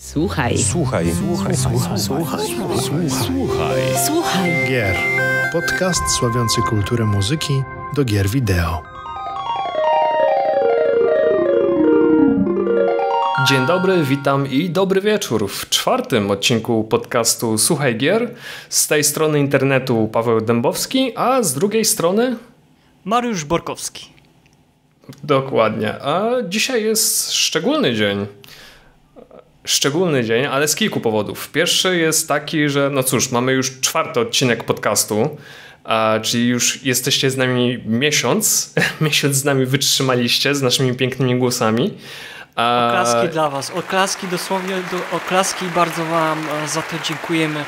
Słuchaj. Słuchaj. Słuchaj. Słuchaj. Słuchaj. Słuchaj. Słuchaj. Gier. Podcast sławiący kulturę muzyki do gier wideo. Dzień dobry, witam i dobry wieczór w czwartym odcinku podcastu Słuchaj Gier. Z tej strony internetu Paweł Dębowski, a z drugiej strony Mariusz Borkowski. dokładnie. A dzisiaj jest szczególny dzień. Szczególny dzień, ale z kilku powodów. Pierwszy jest taki, że no cóż, mamy już czwarty odcinek podcastu, a, czyli już jesteście z nami miesiąc. miesiąc z nami wytrzymaliście z naszymi pięknymi głosami. A, Oklaski dla Was. Oklaski dosłownie, do, oklaski bardzo Wam e, za to dziękujemy.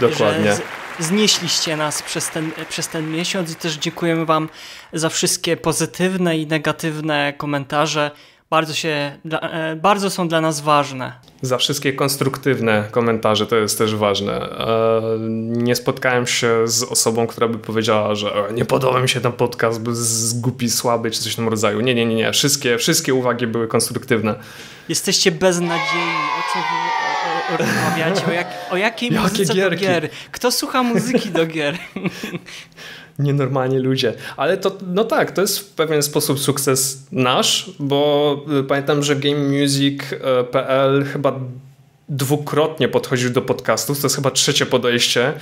Dokładnie. Że z, znieśliście nas przez ten, przez ten miesiąc i też dziękujemy Wam za wszystkie pozytywne i negatywne komentarze. Bardzo, się, e, bardzo są dla nas ważne. Za wszystkie konstruktywne komentarze to jest też ważne. E, Nie spotkałem się z osobą, która by powiedziała, że "E, nie podoba mi się ten podcast, bo głupi, słaby czy coś w tym rodzaju. Nie, nie, nie, nie. Wszystkie, wszystkie uwagi były konstruktywne. Jesteście beznadziejni. O czym rozmawiacie? O, jak, o jakiej Jakie muzyce gierki? do gier? Kto słucha muzyki do gier? Nienormalni ludzie. Ale to, no tak, to jest w pewien sposób sukces nasz, bo y, pamiętam, że GameMusic.pl chyba dwukrotnie podchodził do podcastów, to jest chyba trzecie podejście.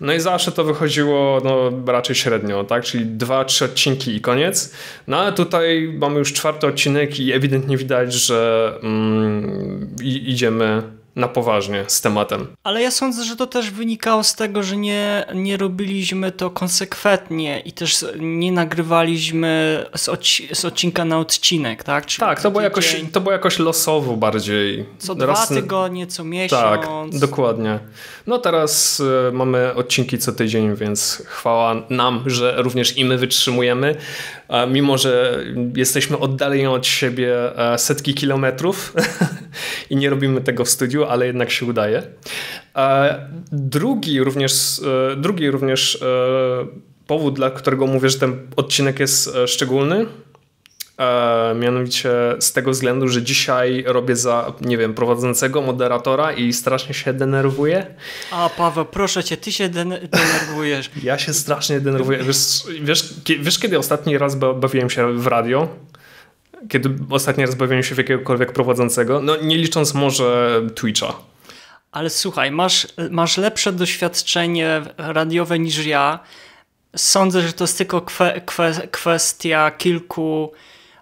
No i zawsze to wychodziło no, raczej średnio, tak? Czyli dwa, trzy odcinki i koniec. No ale tutaj mamy już czwarty odcinek i ewidentnie widać, że mm, idziemy na poważnie z tematem. Ale ja sądzę, że to też wynikało z tego, że nie, nie robiliśmy to konsekwentnie i też nie nagrywaliśmy z, odci- z odcinka na odcinek, tak? Czyli Tak, to było, jakoś, to było jakoś losowo bardziej. Co dwa Raz na- tygodnie, co miesiąc. Tak, dokładnie. No teraz y, mamy odcinki co tydzień, więc chwała nam, że również i my wytrzymujemy. Mimo, że jesteśmy oddaleni od siebie e, setki kilometrów i nie robimy tego w studiu, ale jednak się udaje. E, Drugi również, e, drugi również powód, dla którego mówię, że ten odcinek jest szczególny, E, mianowicie z tego względu, że dzisiaj robię za, nie wiem, prowadzącego moderatora i strasznie się denerwuję. A Paweł, proszę cię, ty się den- denerwujesz. Ja się strasznie denerwuję. Wiesz, wiesz, wiesz kiedy ostatni raz ba- bawiłem się w radio? Kiedy ostatni raz bawiłem się w jakiegokolwiek prowadzącego? No nie licząc może Twitcha. Ale słuchaj, masz, masz lepsze doświadczenie radiowe niż ja. Sądzę, że to jest tylko kwe, kwe, kwestia kilku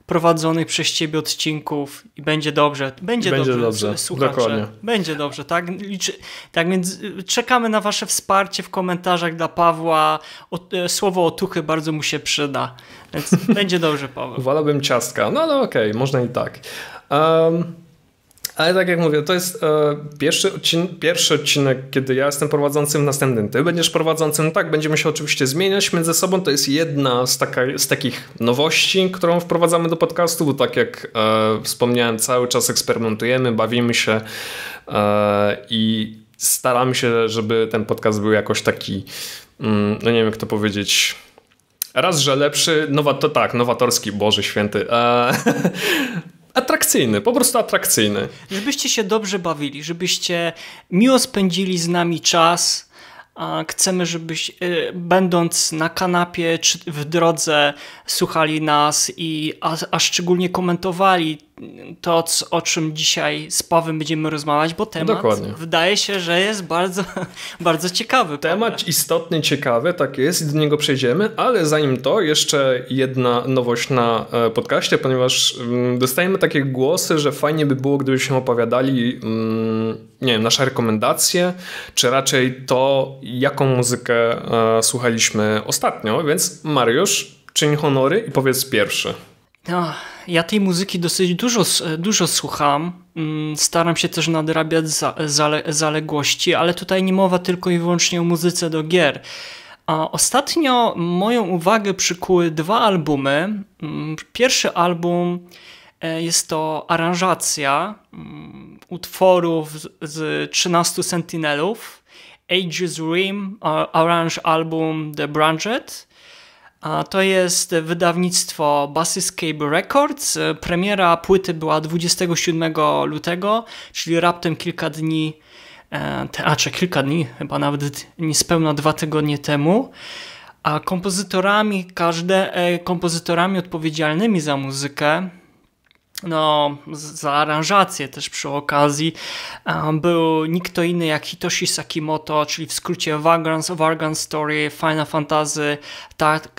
prowadzonych przez ciebie odcinków i będzie dobrze. Będzie, Będzie dobrze, dobrze, słuchacze. dokładnie. Będzie dobrze, tak? Liczy, tak więc y, czekamy na wasze wsparcie w komentarzach dla Pawła. O, e, słowo otuchy bardzo mu się przyda. Więc będzie dobrze, Paweł. Wolałbym ciastka. No ale okej, można i tak. Um, ale tak jak mówię, to jest e, pierwszy, odcin pierwszy odcinek, kiedy ja jestem prowadzącym, następnym ty będziesz prowadzącym. Tak, będziemy się oczywiście zmieniać między sobą. To jest jedna z, taka, z takich nowości, którą wprowadzamy do podcastu, bo tak jak e, wspomniałem, cały czas eksperymentujemy, bawimy się e, i staramy się, żeby ten podcast był jakoś taki, mm, no nie wiem jak to powiedzieć, Raz, że lepszy, nowa, to tak, nowatorski, Boże Święty. E, atrakcyjny, po prostu atrakcyjny. Żebyście się dobrze bawili, żebyście miło spędzili z nami czas. Chcemy, żebyś, y, będąc na kanapie czy w drodze, słuchali nas i a, a szczególnie komentowali to, o czym dzisiaj z Pawem będziemy rozmawiać, bo temat Dokładnie. wydaje się, że jest bardzo, bardzo ciekawy. Temat istotny, ciekawy, tak jest i do niego przejdziemy, ale zanim to, jeszcze jedna nowość na e, podcaście, ponieważ mm, dostajemy takie głosy, że fajnie by było, gdybyśmy opowiadali, mm, nie wiem, nasze rekomendacje, czy raczej to, jaką muzykę e, słuchaliśmy ostatnio, więc Mariusz, czyń honory i powiedz pierwszy. No, ja tej muzyki dosyć dużo, dużo słucham. Mm, Staram się też nadrabiać za, zale, zaległości, ale tutaj nie mowa tylko i wyłącznie o muzyce do gier. A ostatnio moją uwagę przykuły dwa albumy. Mm, Pierwszy album e, jest to aranżacja mm, utworów z, z 13 Sentinelów. Ages Rim, Orange Album The Branched. A to jest wydawnictwo Bassescape Records. Premiera płyty była 27 lutego, czyli raptem kilka dni, e, a czy kilka dni, chyba nawet niespełna dwa tygodnie temu. A kompozytorami, każde, e, kompozytorami odpowiedzialnymi za muzykę no, za aranżację też przy okazji był nikt inny jak Hitoshi Sakimoto, czyli w skrócie Vagrant, Vagrant Story, Final Fantasy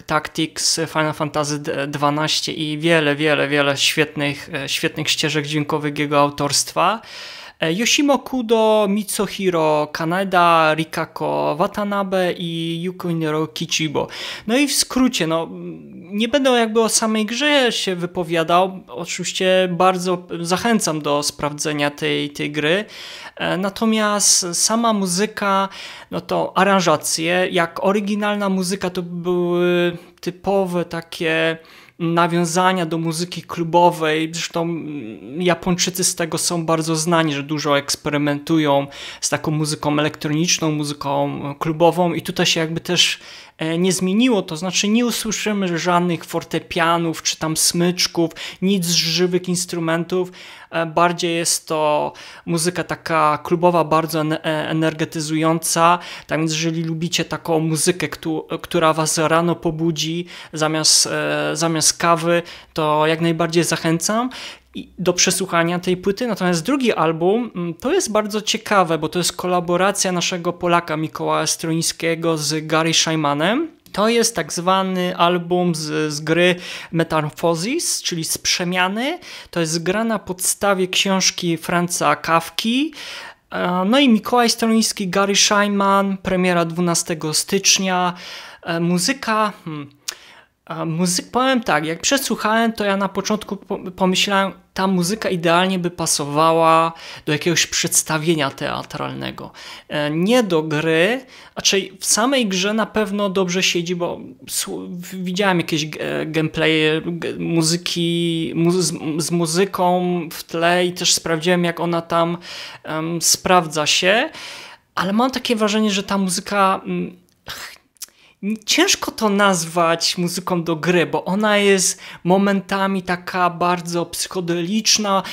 Tactics, Final Fantasy XII i wiele, wiele, wiele świetnych, e, świetnych ścieżek dźwiękowych jego autorstwa. E, Yoshimo Kudo, Mitsuhiro Kaneda, Rikako Watanabe i Yukinero Kichibo. No i w skrócie, no, nie będę jakby o samej grze się wypowiadał. Oczywiście bardzo zachęcam do sprawdzenia tej, tej gry. E, natomiast sama muzyka, no to aranżacje, jak oryginalna muzyka to były typowe takie nawiązania do muzyki klubowej. Zresztą Japończycy z tego są bardzo znani, że dużo eksperymentują z taką muzyką elektroniczną, muzyką klubową i tutaj się jakby też E, nie zmieniło, to znaczy nie usłyszymy żadnych fortepianów czy tam smyczków, nic z żywych instrumentów. E, bardziej jest to muzyka taka klubowa, bardzo e, energetyzująca. Tak więc, jeżeli lubicie taką muzykę, która was rano pobudzi zamiast, zamiast kawy, to jak najbardziej zachęcam do przesłuchania tej płyty. Natomiast drugi album mm, to jest bardzo ciekawe, bo to jest kolaboracja naszego Polaka Mikołaja Stroińskiego z Gary Shymanem. To jest tak zwany album z, z gry Metamorphosis, czyli z przemiany. To jest gra na podstawie książki Franca Kawki. E, no i Mikołaj Stroiński, Gary Shyman, premiera 12 stycznia. E, muzyka... Hmm, a muzyk, powiem tak, jak przesłuchałem, to ja na początku pomyślałem, ta muzyka idealnie by pasowała do jakiegoś przedstawienia teatralnego. E, nie do gry, czyli w samej grze na pewno dobrze siedzi, bo widziałem jakieś gameplaye muzyki z, muzyką w tle i też sprawdziłem, jak ona tam sprawdza się, ale mam takie wrażenie, że ta muzyka mm, ciężko to nazwać muzyką do gry, bo ona jest momentami taka bardzo psychodeliczna,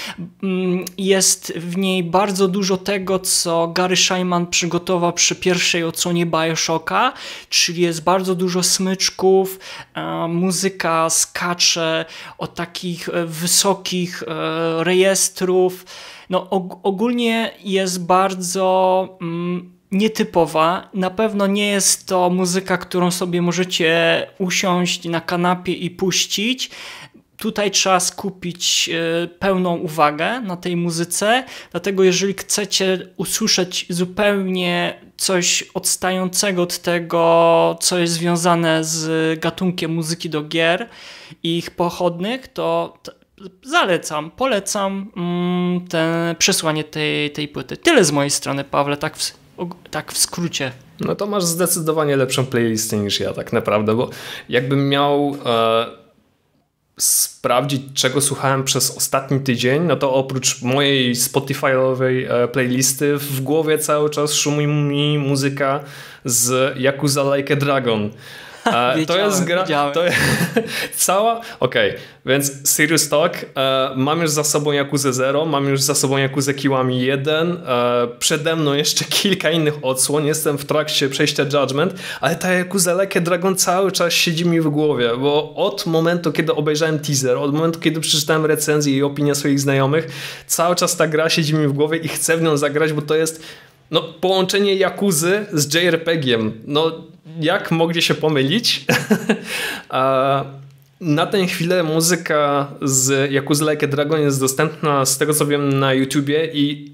mm, jest w niej bardzo dużo tego, co Gary Shyman przygotował przy pierwszej odsłonie Bioshocka, czyli jest bardzo dużo smyczków, muzyka skacze od takich e, wysokich e, rejestrów, no ogólnie jest bardzo mm, nietypowa. Na pewno nie jest to muzyka, którą sobie możecie usiąść na kanapie i puścić. Tutaj trzeba skupić e, pełną uwagę na tej muzyce, dlatego jeżeli chcecie usłyszeć zupełnie coś odstającego od tego, co jest związane z gatunkiem muzyki do gier i ich pochodnych, to zalecam, polecam mm, te przesłanie tej, tej płyty. Tyle z mojej strony, Pawle, tak w tak w skrócie. No to masz zdecydowanie lepszą playlistę niż ja tak naprawdę, bo jakbym miał e, sprawdzić czego słuchałem przez ostatni tydzień, no to oprócz mojej Spotify'owej e, playlisty w głowie cały czas szumi mi muzyka z Yakuza Like a Dragon. E, to jest gra. To jest, cała. Okej, okay. więc Serious Talk. E, mam już za sobą Yakuza 0, mam już za sobą Yakuza Kiwami 1. E, przede mną jeszcze kilka innych odsłon. Jestem w trakcie przejścia Judgment, ale ta Yakuza Like Dragon cały czas siedzi mi w głowie, bo od momentu, kiedy obejrzałem teaser, od momentu, kiedy przeczytałem recenzję i opinię swoich znajomych, cały czas ta gra siedzi mi w głowie i chcę w nią zagrać, bo to jest no, połączenie Jakuzy z JRPG-iem. No, jak mogli się pomylić? na tę chwilę muzyka z Yakuza Like a Dragon jest dostępna z tego co wiem na YouTubie i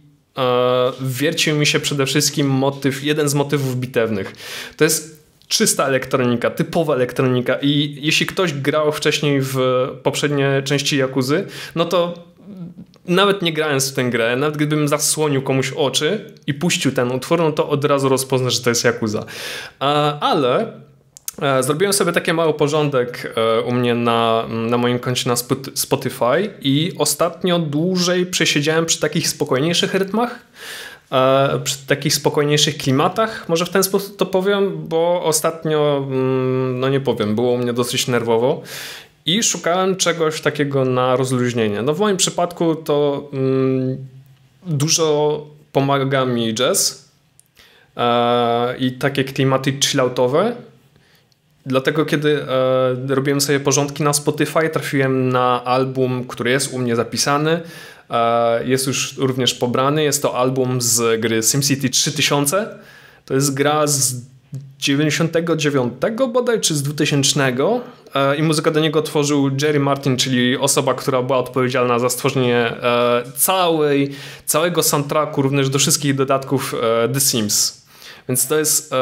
wiercił mi się przede wszystkim motyw, jeden z motywów bitewnych. To jest czysta elektronika, typowa elektronika i jeśli ktoś grał wcześniej w poprzednie części Jakuzy, no to nawet nie grając w tę grę, nawet gdybym zasłonił komuś oczy i puścił ten utwór, no to od razu rozpozna, że to jest Yakuza. Ale e, Zrobiłem sobie taki mały porządek e, u mnie na, na moim koncie na Spotify i ostatnio dłużej przesiedziałem przy takich spokojniejszych rytmach. e, przy takich spokojniejszych klimatach, może w ten sposób to powiem, bo ostatnio, mm, no nie powiem, było u mnie dosyć nerwowo i szukałem czegoś takiego na rozluźnienie. No w moim przypadku to mm, dużo pomaga mi jazz e, i takie klimaty chilloutowe. Dlatego kiedy e, robiłem sobie porządki na Spotify, trafiłem na album, który jest u mnie zapisany. E, jest już również pobrany. Jest to album z gry SimCity 3000. To jest gra z 99 bodaj, czy z 2000 e, i muzykę do niego tworzył Jerry Martin, czyli osoba, która była odpowiedzialna za stworzenie e, całej, całego soundtracku, również do wszystkich dodatków e, The Sims. Więc to jest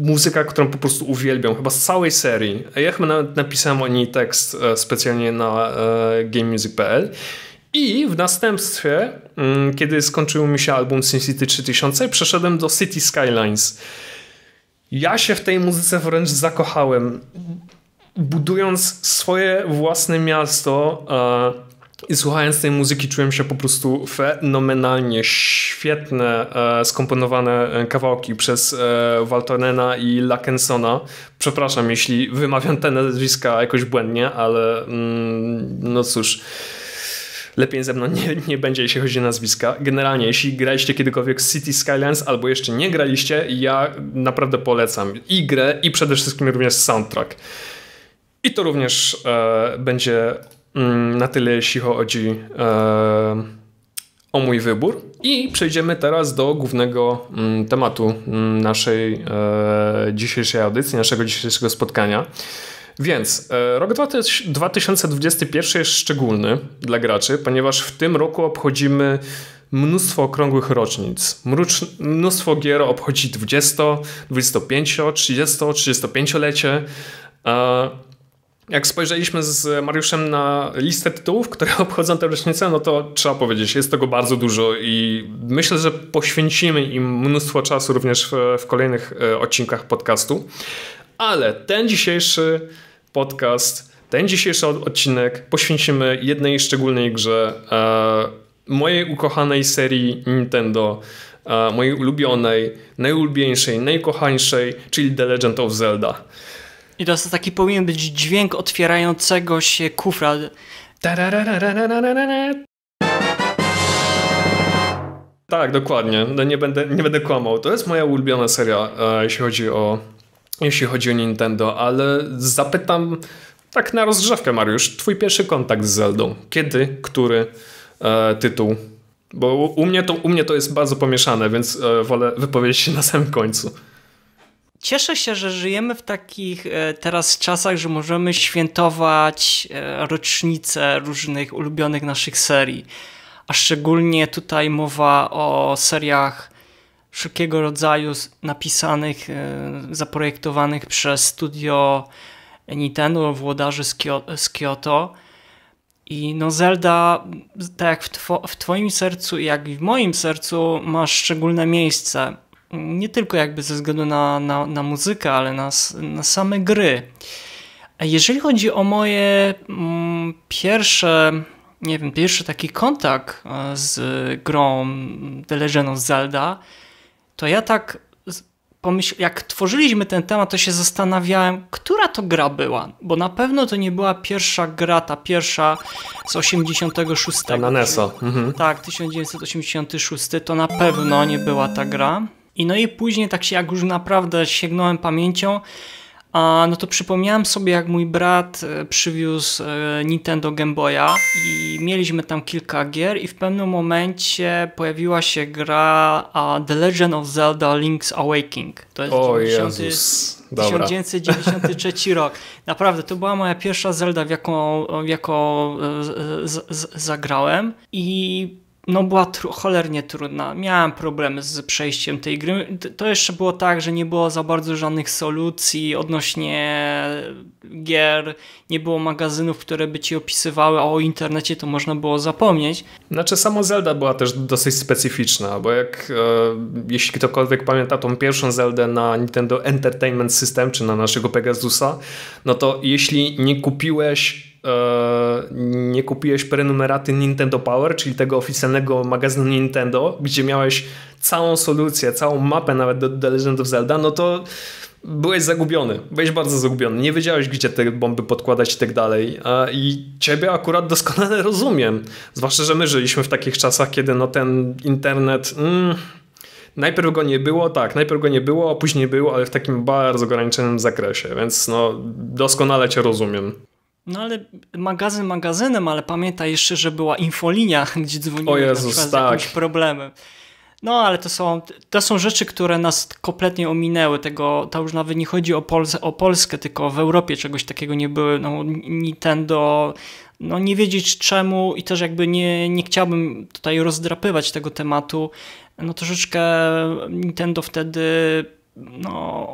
muzyka, którą po prostu uwielbiam, chyba z całej serii. Ja chyba nawet napisałem o niej tekst specjalnie na gamemusic.pl i w następstwie, mm, kiedy skończył mi się album SimCity 3000, przeszedłem do City Skylines. Ja się w tej muzyce wręcz zakochałem. Budując swoje własne miasto e, i słuchając tej muzyki, czułem się po prostu fenomenalnie. Świetne, e, skomponowane e, kawałki przez e, Waltonena i Lackensona. Przepraszam, jeśli wymawiam te nazwiska jakoś błędnie, ale mm, no cóż lepiej ze mną nie, nie będzie, jeśli chodzi o nazwiska. Generalnie, jeśli graliście kiedykolwiek City Skylines albo jeszcze nie graliście, ja naprawdę polecam i grę, i przede wszystkim również soundtrack. I to również e, będzie mm, na tyle, jeśli chodzi e, o mój wybór. I przejdziemy teraz do głównego mm, tematu mm, naszej e, dzisiejszej audycji, naszego dzisiejszego spotkania. Więc e, rok 2021 jest szczególny dla graczy, ponieważ w tym roku obchodzimy mnóstwo okrągłych rocznic. Mnóstwo gier obchodzi 20, 25, 30, 35-lecie. Jak spojrzeliśmy z Mariuszem na listę tytułów, które obchodzą tę rocznicę, no to trzeba powiedzieć, jest tego bardzo dużo i myślę, że poświęcimy im mnóstwo czasu również w, w kolejnych e, odcinkach podcastu. Ale ten dzisiejszy podcast, ten dzisiejszy odcinek poświęcimy jednej szczególnej grze, e, mojej ukochanej serii Nintendo, e, mojej ulubionej, najulubieńszej, najkochańszej, czyli The Legend of Zelda. I to taki powinien być dźwięk otwierającego się kufra. Tak, dokładnie. No nie będę, nie będę kłamał. To jest moja ulubiona seria, jeśli chodzi o jeśli chodzi o Nintendo, ale zapytam tak na rozgrzewkę, Mariusz, twój pierwszy kontakt z Zeldą. Kiedy, który e, tytuł? Bo u mnie, to, u mnie to jest bardzo pomieszane, więc e, wolę wypowiedzieć się na samym końcu. Cieszę się, że żyjemy w takich e, teraz czasach, że możemy świętować e, rocznice różnych ulubionych naszych serii. A szczególnie tutaj mowa o seriach wszelkiego rodzaju napisanych, e, zaprojektowanych przez studio Nintendo, włodarzy z Kyoto. I no Zelda, tak jak w, two, w twoim sercu, jak i w moim sercu, ma szczególne miejsce. Nie tylko jakby ze względu na, na, na muzykę, ale na, na same gry. Jeżeli chodzi o moje mm, pierwsze, nie wiem, pierwszy taki kontakt e, z grą The Legend of Zelda, to ja tak pomyśl, jak tworzyliśmy ten temat, to się zastanawiałem, która to gra była, bo na pewno to nie była pierwsza gra, ta pierwsza z 86. Ta na NESO. Mhm. Tak, 1986 to na pewno nie była ta gra. I no i później tak się jak już naprawdę sięgnąłem pamięcią, a no to przypomniałem sobie, jak mój brat e, przywiózł e, Nintendo Game Boya i mieliśmy tam kilka gier i w pewnym momencie pojawiła się gra The Legend of Zelda Link's Awakening. To jest o 90, Jezus. 1993 rok. Naprawdę, to była moja pierwsza Zelda, w jaką, w jaką e, z, z, zagrałem i no była tr cholernie trudna. Miałem problemy z przejściem tej gry. To jeszcze było tak, że nie było za bardzo żadnych solucji odnośnie gier, nie było magazynów, które by ci opisywały, a o internecie to można było zapomnieć. Znaczy sama Zelda była też dosyć specyficzna, bo jak e, jeśli ktokolwiek pamięta tą pierwszą Zeldę na Nintendo Entertainment System, czy na naszego Pegasusa, no to jeśli nie kupiłeś nie kupiłeś prenumeraty Nintendo Power, czyli tego oficjalnego magazynu Nintendo, gdzie miałeś całą solucję, całą mapę nawet do The Legend of Zelda, no to byłeś zagubiony, byłeś bardzo zagubiony, nie wiedziałeś gdzie te bomby podkładać i tak dalej. I ciebie akurat doskonale rozumiem, zwłaszcza, że my żyliśmy w takich czasach, kiedy no ten internet... Mm, najpierw go nie było, tak, najpierw go nie było, a później było, ale w takim bardzo ograniczonym zakresie, więc no doskonale cię rozumiem. No ale magazyn magazynem, ale pamiętaj jeszcze, że była infolinia, gdzie Jezus, na tak. z jakimś problemem. No, ale to są, to są rzeczy, które nas kompletnie ominęły. Tego, to już nawet nie chodzi o, Polsce, o Polskę, tylko w Europie czegoś takiego nie było. No, Nintendo, no nie wiedzieć czemu i też jakby nie, nie chciałbym tutaj rozdrapywać tego tematu. No troszeczkę Nintendo wtedy, no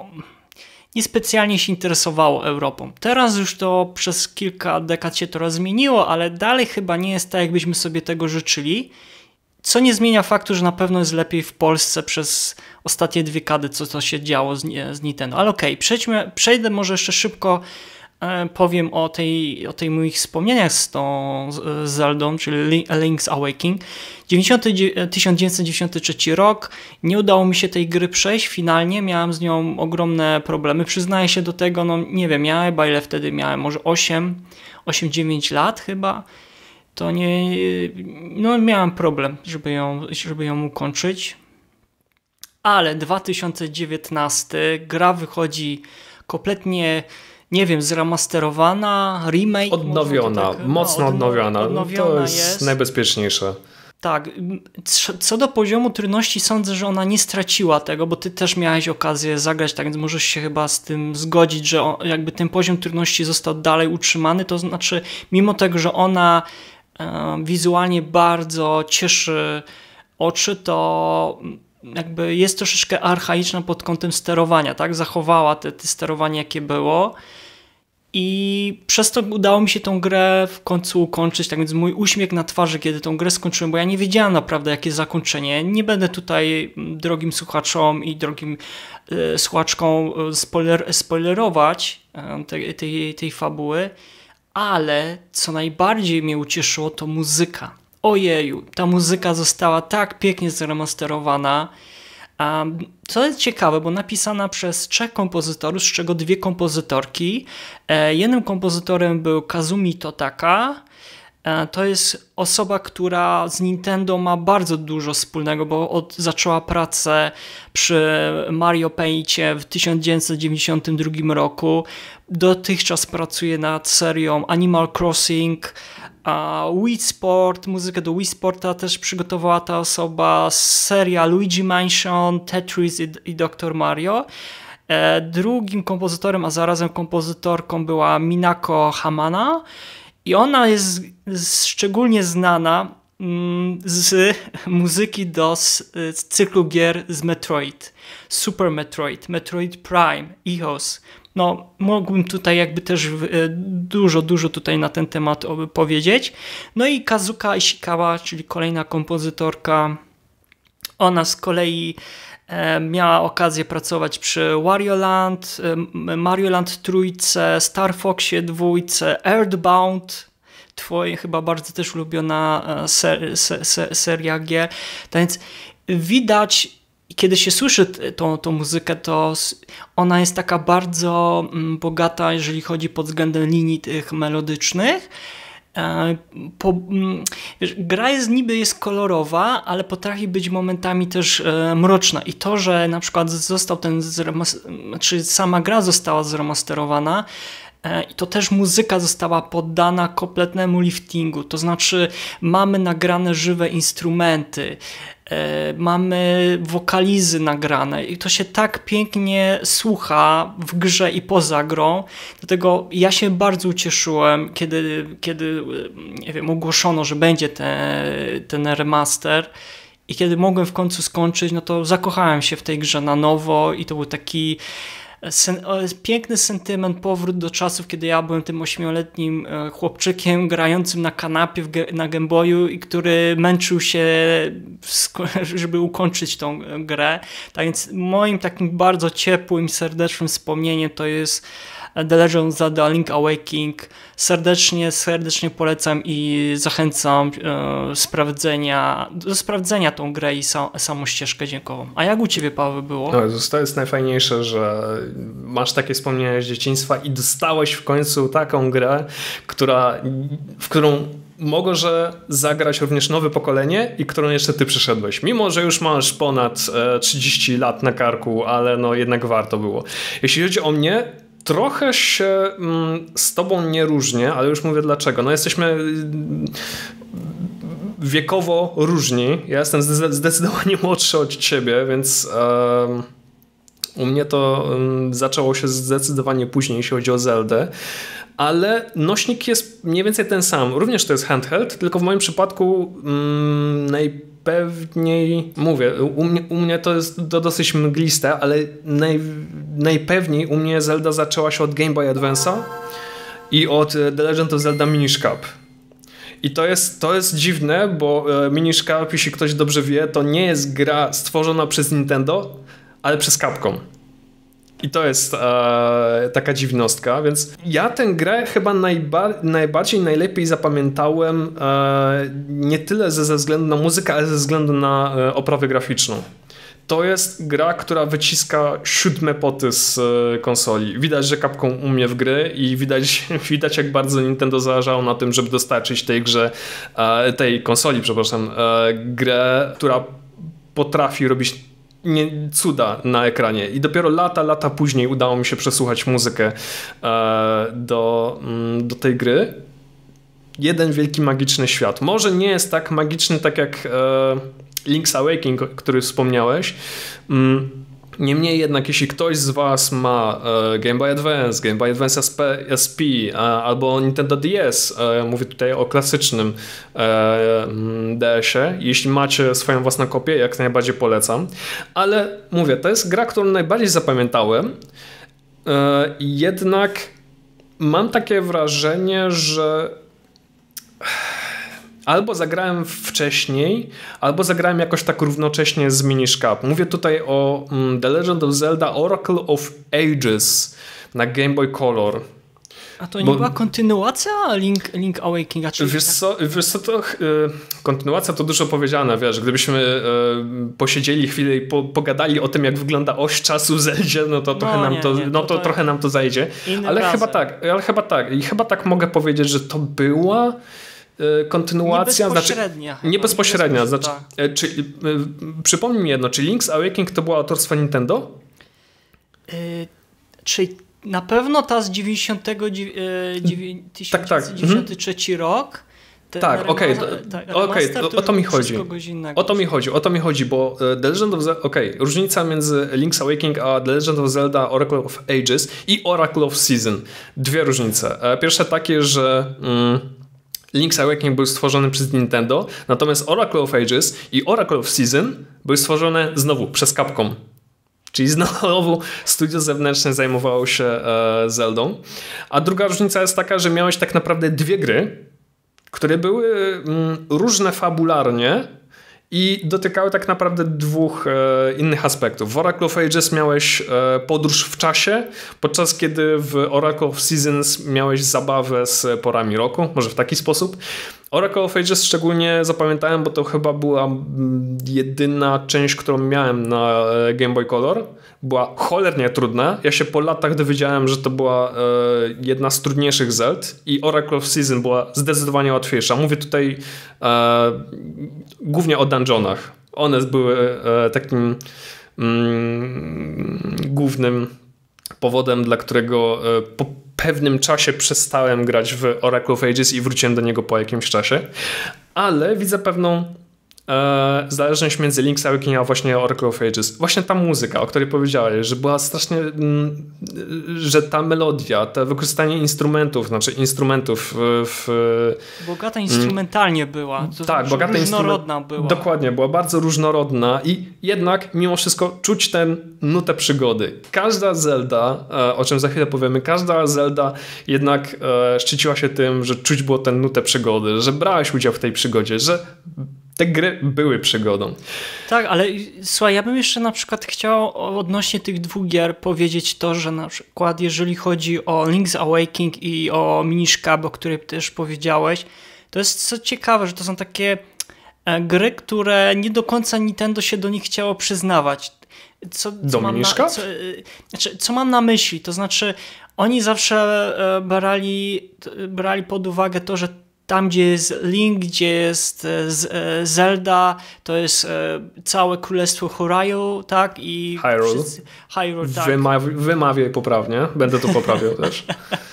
niespecjalnie się interesowało Europą. Teraz już to przez kilka dekad się to zmieniło, ale dalej chyba nie jest tak, jakbyśmy sobie tego życzyli. Co nie zmienia faktu, że na pewno jest lepiej w Polsce przez ostatnie dwie dekady, co to się działo z, z Nintendo. Ale okej, okay, przejdę może jeszcze szybko, powiem o tej, o tej moich wspomnieniach z tą z Zeldą, czyli Link's Awakening. 90, 1993 rok, nie udało mi się tej gry przejść finalnie, miałem z nią ogromne problemy. Przyznaję się do tego, no nie wiem, ja chyba ile wtedy miałem, może 8, 8-9 lat chyba to nie, no miałem problem, żeby ją, żeby ją ukończyć. Ale 2019 gra wychodzi kompletnie, nie wiem, zremasterowana, remake. Odnowiona, tak, mocno no, odnowiona. odnowiona. To jest, jest najbezpieczniejsze. Tak, co do poziomu trudności sądzę, że ona nie straciła tego, bo ty też miałeś okazję zagrać, tak więc możesz się chyba z tym zgodzić, że jakby ten poziom trudności został dalej utrzymany, to znaczy mimo tego, że ona wizualnie bardzo cieszy oczy, to jakby jest troszeczkę archaiczna pod kątem sterowania, tak? Zachowała te, te sterowanie, jakie było. I przez to udało mi się tą grę w końcu ukończyć, tak więc mój uśmiech na twarzy, kiedy tą grę skończyłem, bo ja nie wiedziałem naprawdę, jakie zakończenie. Nie będę tutaj drogim słuchaczom i drogim y, słuchaczkom e, spoiler, spoilerować y, tej, tej, tej fabuły, ale co najbardziej mnie ucieszyło to muzyka. Ojeju, ta muzyka została tak pięknie zremasterowana. Co jest ciekawe, bo napisana przez trzech kompozytorów, z czego dwie kompozytorki. E, jednym kompozytorem był Kazumi Totaka, E, to jest osoba, która z Nintendo ma bardzo dużo wspólnego, bo od, zaczęła pracę przy Mario Paintie w 1992 roku. Dotychczas pracuje nad serią Animal Crossing, a Wii Sport, muzykę do Wii Sporta też przygotowała ta osoba, seria Luigi Mansion, Tetris i, i Dr. Mario. E, drugim kompozytorem, a zarazem kompozytorką była Minako Hamana. I ona jest szczególnie znana mm, z muzyki do cyklu gier z Metroid. Super Metroid, Metroid Prime, EOS. No, mógłbym tutaj jakby też e, dużo, dużo tutaj na ten temat powiedzieć. No i Kazuka Ishikawa, czyli kolejna kompozytorka. Ona z kolei e, miała okazję pracować przy Wario Land, e, Mario Land trójce, Star Foxie dwójce, Earthbound, twoje chyba bardzo też ulubiona ser, ser, ser, seria gier. Tak więc widać kiedy się słyszy tą, tą muzykę, to ona jest taka bardzo mm, bogata, jeżeli chodzi pod względem linii tych melodycznych. E, po, mm, wiesz, gra jest niby jest kolorowa, ale potrafi być momentami też e, mroczna i to, że na przykład został ten, czy sama gra została zremasterowana, E, I to też muzyka została poddana kompletnemu liftingu, to znaczy mamy nagrane żywe instrumenty, mamy wokalizy nagrane i to się tak pięknie słucha w grze i poza grą. Dlatego ja się bardzo ucieszyłem, kiedy, kiedy nie wiem, ogłoszono, że będzie te, ten remaster. I kiedy mogłem w końcu skończyć, no to zakochałem się w tej grze na nowo i to był taki sen, piękny sentyment, powrót do czasów, kiedy ja byłem tym ośmioletnim e, chłopczykiem grającym na kanapie w, na Gameboyu i który męczył się, żeby ukończyć tą grę. Tak więc moim takim bardzo ciepłym, serdecznym wspomnieniem to jest The Legend of Zelda Link Awakening. Serdecznie, serdecznie polecam i zachęcam e, sprawdzenia, do sprawdzenia tą grę i sam, samą ścieżkę dźwiękową. A jak u Ciebie, Paweł, było? No, to jest najfajniejsze, że masz takie wspomnienia z dzieciństwa i dostałeś w końcu taką grę, która, w którą może zagrać również nowe pokolenie i którą jeszcze ty przyszedłeś. Mimo, że już masz ponad 30 e, lat na karku, ale no jednak warto było. Jeśli chodzi o mnie, trochę się mm, z tobą nie różnię, ale już mówię dlaczego. No jesteśmy mm, wiekowo różni. Ja jestem zdecydowanie młodszy od ciebie, więc u mnie to um, zaczęło się zdecydowanie później, jeśli chodzi o Zeldę. Ale nośnik jest mniej więcej ten sam. Również to jest handheld, tylko w moim przypadku um, naj najpewniej, mówię, u mnie, u mnie to jest to dosyć mgliste, ale naj, najpewniej u mnie Zelda zaczęła się od Game Boy Advance'a i od e, The Legend of Zelda Minish Cap. I to jest, to jest dziwne, bo e, Minish Cap, jeśli ktoś dobrze wie, to nie jest gra stworzona przez Nintendo, ale przez Capcom. I to jest e, taka dziwnostka, więc ja tę grę chyba najba najbardziej, najlepiej zapamiętałem e, nie tyle ze, ze względu na muzykę, ale ze względu na e, oprawę graficzną. To jest gra, która wyciska siódme poty z e, konsoli. Widać, że Capcom umie w gry i widać, widać jak bardzo Nintendo zależało na tym, żeby dostarczyć tej grze, e, tej konsoli, przepraszam, e, grę, która potrafi robić nie, cuda na ekranie. I dopiero lata, lata później udało mi się przesłuchać muzykę e, do, mm, do tej gry. Jeden wielki magiczny świat. Może nie jest tak magiczny, tak jak e, Link's Awakening, który wspomniałeś. Mm, Niemniej jednak, jeśli ktoś z Was ma e, Game Boy Advance, Game Boy Advance SP, SP albo Nintendo DS, e, mówię tutaj o klasycznym e, mm, DS-ie, jeśli macie swoją własną kopię, jak najbardziej polecam. Ale mówię, to jest gra, którą najbardziej zapamiętałem. Jednak mam takie wrażenie, że albo zagrałem wcześniej, albo zagrałem jakoś tak równocześnie z Minish Cap. Mówię tutaj o mm, The Legend of Zelda Oracle of Ages na Game Boy Color. A to nie Bo, była kontynuacja Link, Link Awakening? Wiesz tak? co, wiesz co to, y, kontynuacja to dużo powiedziane, wiesz, gdybyśmy y, posiedzieli chwilę i po, pogadali o tym, jak wygląda oś czasu Zeldzie, no to, no, trochę, nam nie, to, nie, no to, to trochę nam to zajdzie. Ale chyba tak, ale chyba tak. I chyba tak mogę powiedzieć, że to była kontynuacja. Nie bezpośrednia. Znaczy, nie bezpośrednia. Znaczy, tak. czy, y, przypomnij mi jedno, czy Link's Awakening to była autorstwa Nintendo? Y, czyli na pewno ta z 90, y, 1993 tak, tak. rok. Tak, okej, okay, tak, okay, o, o to mi chodzi. O to mi chodzi, o to mi chodzi, bo The Legend of Zelda, okej, okay, różnica między Link's Awakening a The Legend of Zelda Oracle of Ages i Oracle of Season. Dwie różnice. E, pierwsze takie, że mm, Link's Awakening był stworzony przez Nintendo, natomiast Oracle of Ages i Oracle of Season były stworzone znowu przez Capcom. Czyli znowu studio zewnętrzne zajmowało się e, Zeldą. A druga różnica jest taka, że miałeś tak naprawdę dwie gry, które były mm, różne fabularnie, i dotykały tak naprawdę dwóch e, innych aspektów. W Oracle of Ages miałeś e, podróż w czasie, podczas kiedy w Oracle of Seasons miałeś zabawę z porami roku, może w taki sposób. Oracle of Ages szczególnie zapamiętałem, bo to chyba była jedyna część, którą miałem na e, Game Boy Color. Była cholernie trudna. Ja się po latach dowiedziałem, że to była e, jedna z trudniejszych Zeld i Oracle of Season była zdecydowanie łatwiejsza. Mówię tutaj e, głównie o dungeonach. One były e, takim mm, głównym powodem, dla którego e, po pewnym czasie przestałem grać w Oracle of Ages i wróciłem do niego po jakimś czasie. Ale widzę pewną e, zależność między Link's Awakening a właśnie Oracle of Ages. Właśnie ta muzyka, o której powiedziałeś, że była strasznie, mm, że ta melodia, to wykorzystanie instrumentów, znaczy instrumentów w... w bogata instrumentalnie była. To tak, znaczy bogata różnorodna była. Dokładnie, była bardzo różnorodna i jednak mimo wszystko czuć tę nutę przygody. Każda Zelda, e, o czym za chwilę powiemy, każda Zelda jednak e, szczyciła się tym, że czuć było tę nutę przygody, że brałeś udział w tej przygodzie, że te gry były przygodą. Tak, ale słuchaj, ja bym jeszcze na przykład chciał odnośnie tych dwóch gier powiedzieć to, że na przykład jeżeli chodzi o Link's Awakening i o Minish Cap, o której też powiedziałeś, to jest co ciekawe, że to są takie e, gry, które nie do końca Nintendo się do nich chciało przyznawać. Co, co mam na, co, e, znaczy, co mam na myśli? To znaczy, oni zawsze e, brali, brali pod uwagę to, że tam, gdzie jest Link, gdzie jest e, e, Zelda, to jest e, całe królestwo Horizon, tak? I Hyrule. Wszyscy, Hyrule tak. Wymawiaj, wymawiaj poprawnie, będę to poprawiał też.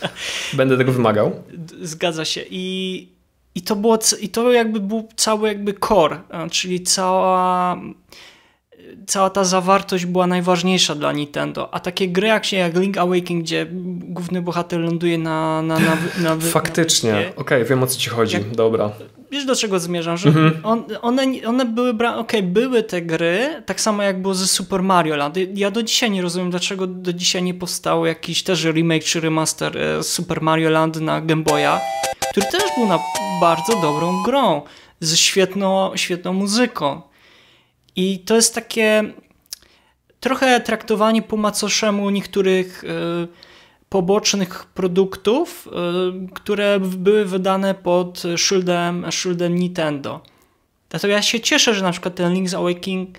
Będę tego wymagał. Zgadza się. I, i to było, i to jakby był cały jakby core, czyli cała cała ta zawartość była najważniejsza dla Nintendo. A takie gry jak się jak Link Awakening, gdzie główny bohater ląduje na... na, na, na, na Faktycznie, okej, okay, wiem o co ci chodzi, jak, dobra. Wiesz do czego zmierzam, że mhm. on, one, one były, okej, okay, były te gry, tak samo jak było ze Super Mario Land. Ja do dzisiaj nie rozumiem, dlaczego do dzisiaj nie powstało jakiś też remake czy remaster e, Super Mario Land na Game Boya, który też był na bardzo dobrą grą, ze świetną, świetną muzyką. I to jest takie trochę traktowanie po macoszemu niektórych y, pobocznych produktów, y, które były wydane pod szyldem, szyldem Nintendo. Dlatego ja się cieszę, że na przykład ten Link's Awakening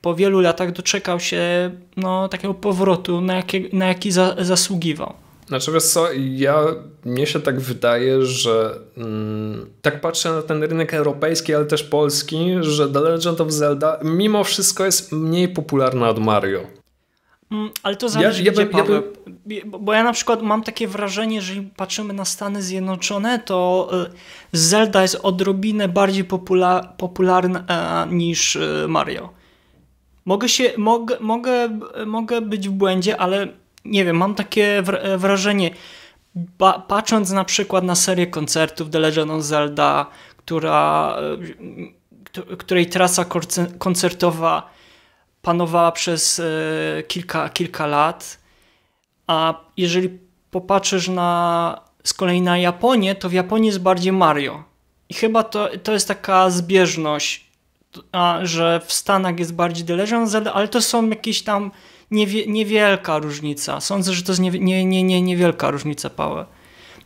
po wielu latach doczekał się no, takiego powrotu, na, jakie, na jaki za, zasługiwał. Znaczy wiesz co, ja, mnie się tak wydaje, że mm, tak patrzę na ten rynek europejski, ale też polski, że The Legend of Zelda mimo wszystko jest mniej popularna od Mario. Mm, ale to zależy, ja, ja, gdzie, ja. Bo ja na przykład mam takie wrażenie, że jeżeli patrzymy na Stany Zjednoczone, to y, Zelda jest odrobinę bardziej popula popularna e, niż y, Mario. Mogę, się, mogę, mogę, mogę być w błędzie, ale nie wiem, mam takie wrażenie, patrząc na przykład na serię koncertów The Legend of Zelda, która, e, której trasa koncertowa panowała przez e, kilka, kilka lat, a jeżeli popatrzysz na, z kolei na Japonię, to w Japonii jest bardziej Mario. I chyba to, to jest taka zbieżność, a, że w Stanach jest bardziej The Legend of Zelda, ale to są jakieś tam niewie, niewielka różnica. Sądzę, że to jest nie, nie, nie, nie, niewielka różnica, Paweł.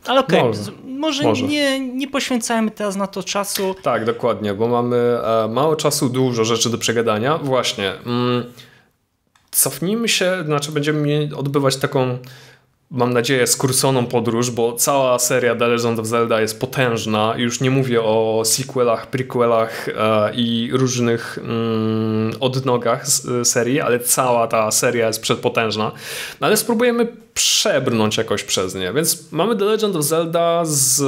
Ale okej, okay, może, może, może, Nie, nie poświęcajmy teraz na to czasu. Tak, dokładnie, bo mamy e, mało czasu, dużo rzeczy do przegadania. Właśnie. Mm, cofnijmy się, znaczy będziemy odbywać taką mam nadzieję, skróconą podróż, bo cała seria The Legend of Zelda jest potężna. Już nie mówię o sequelach, prequelach e, i różnych mm, odnogach z, e, serii, ale cała ta seria jest przedpotężna. No ale spróbujemy przebrnąć jakoś przez nie. Więc mamy The Legend of Zelda z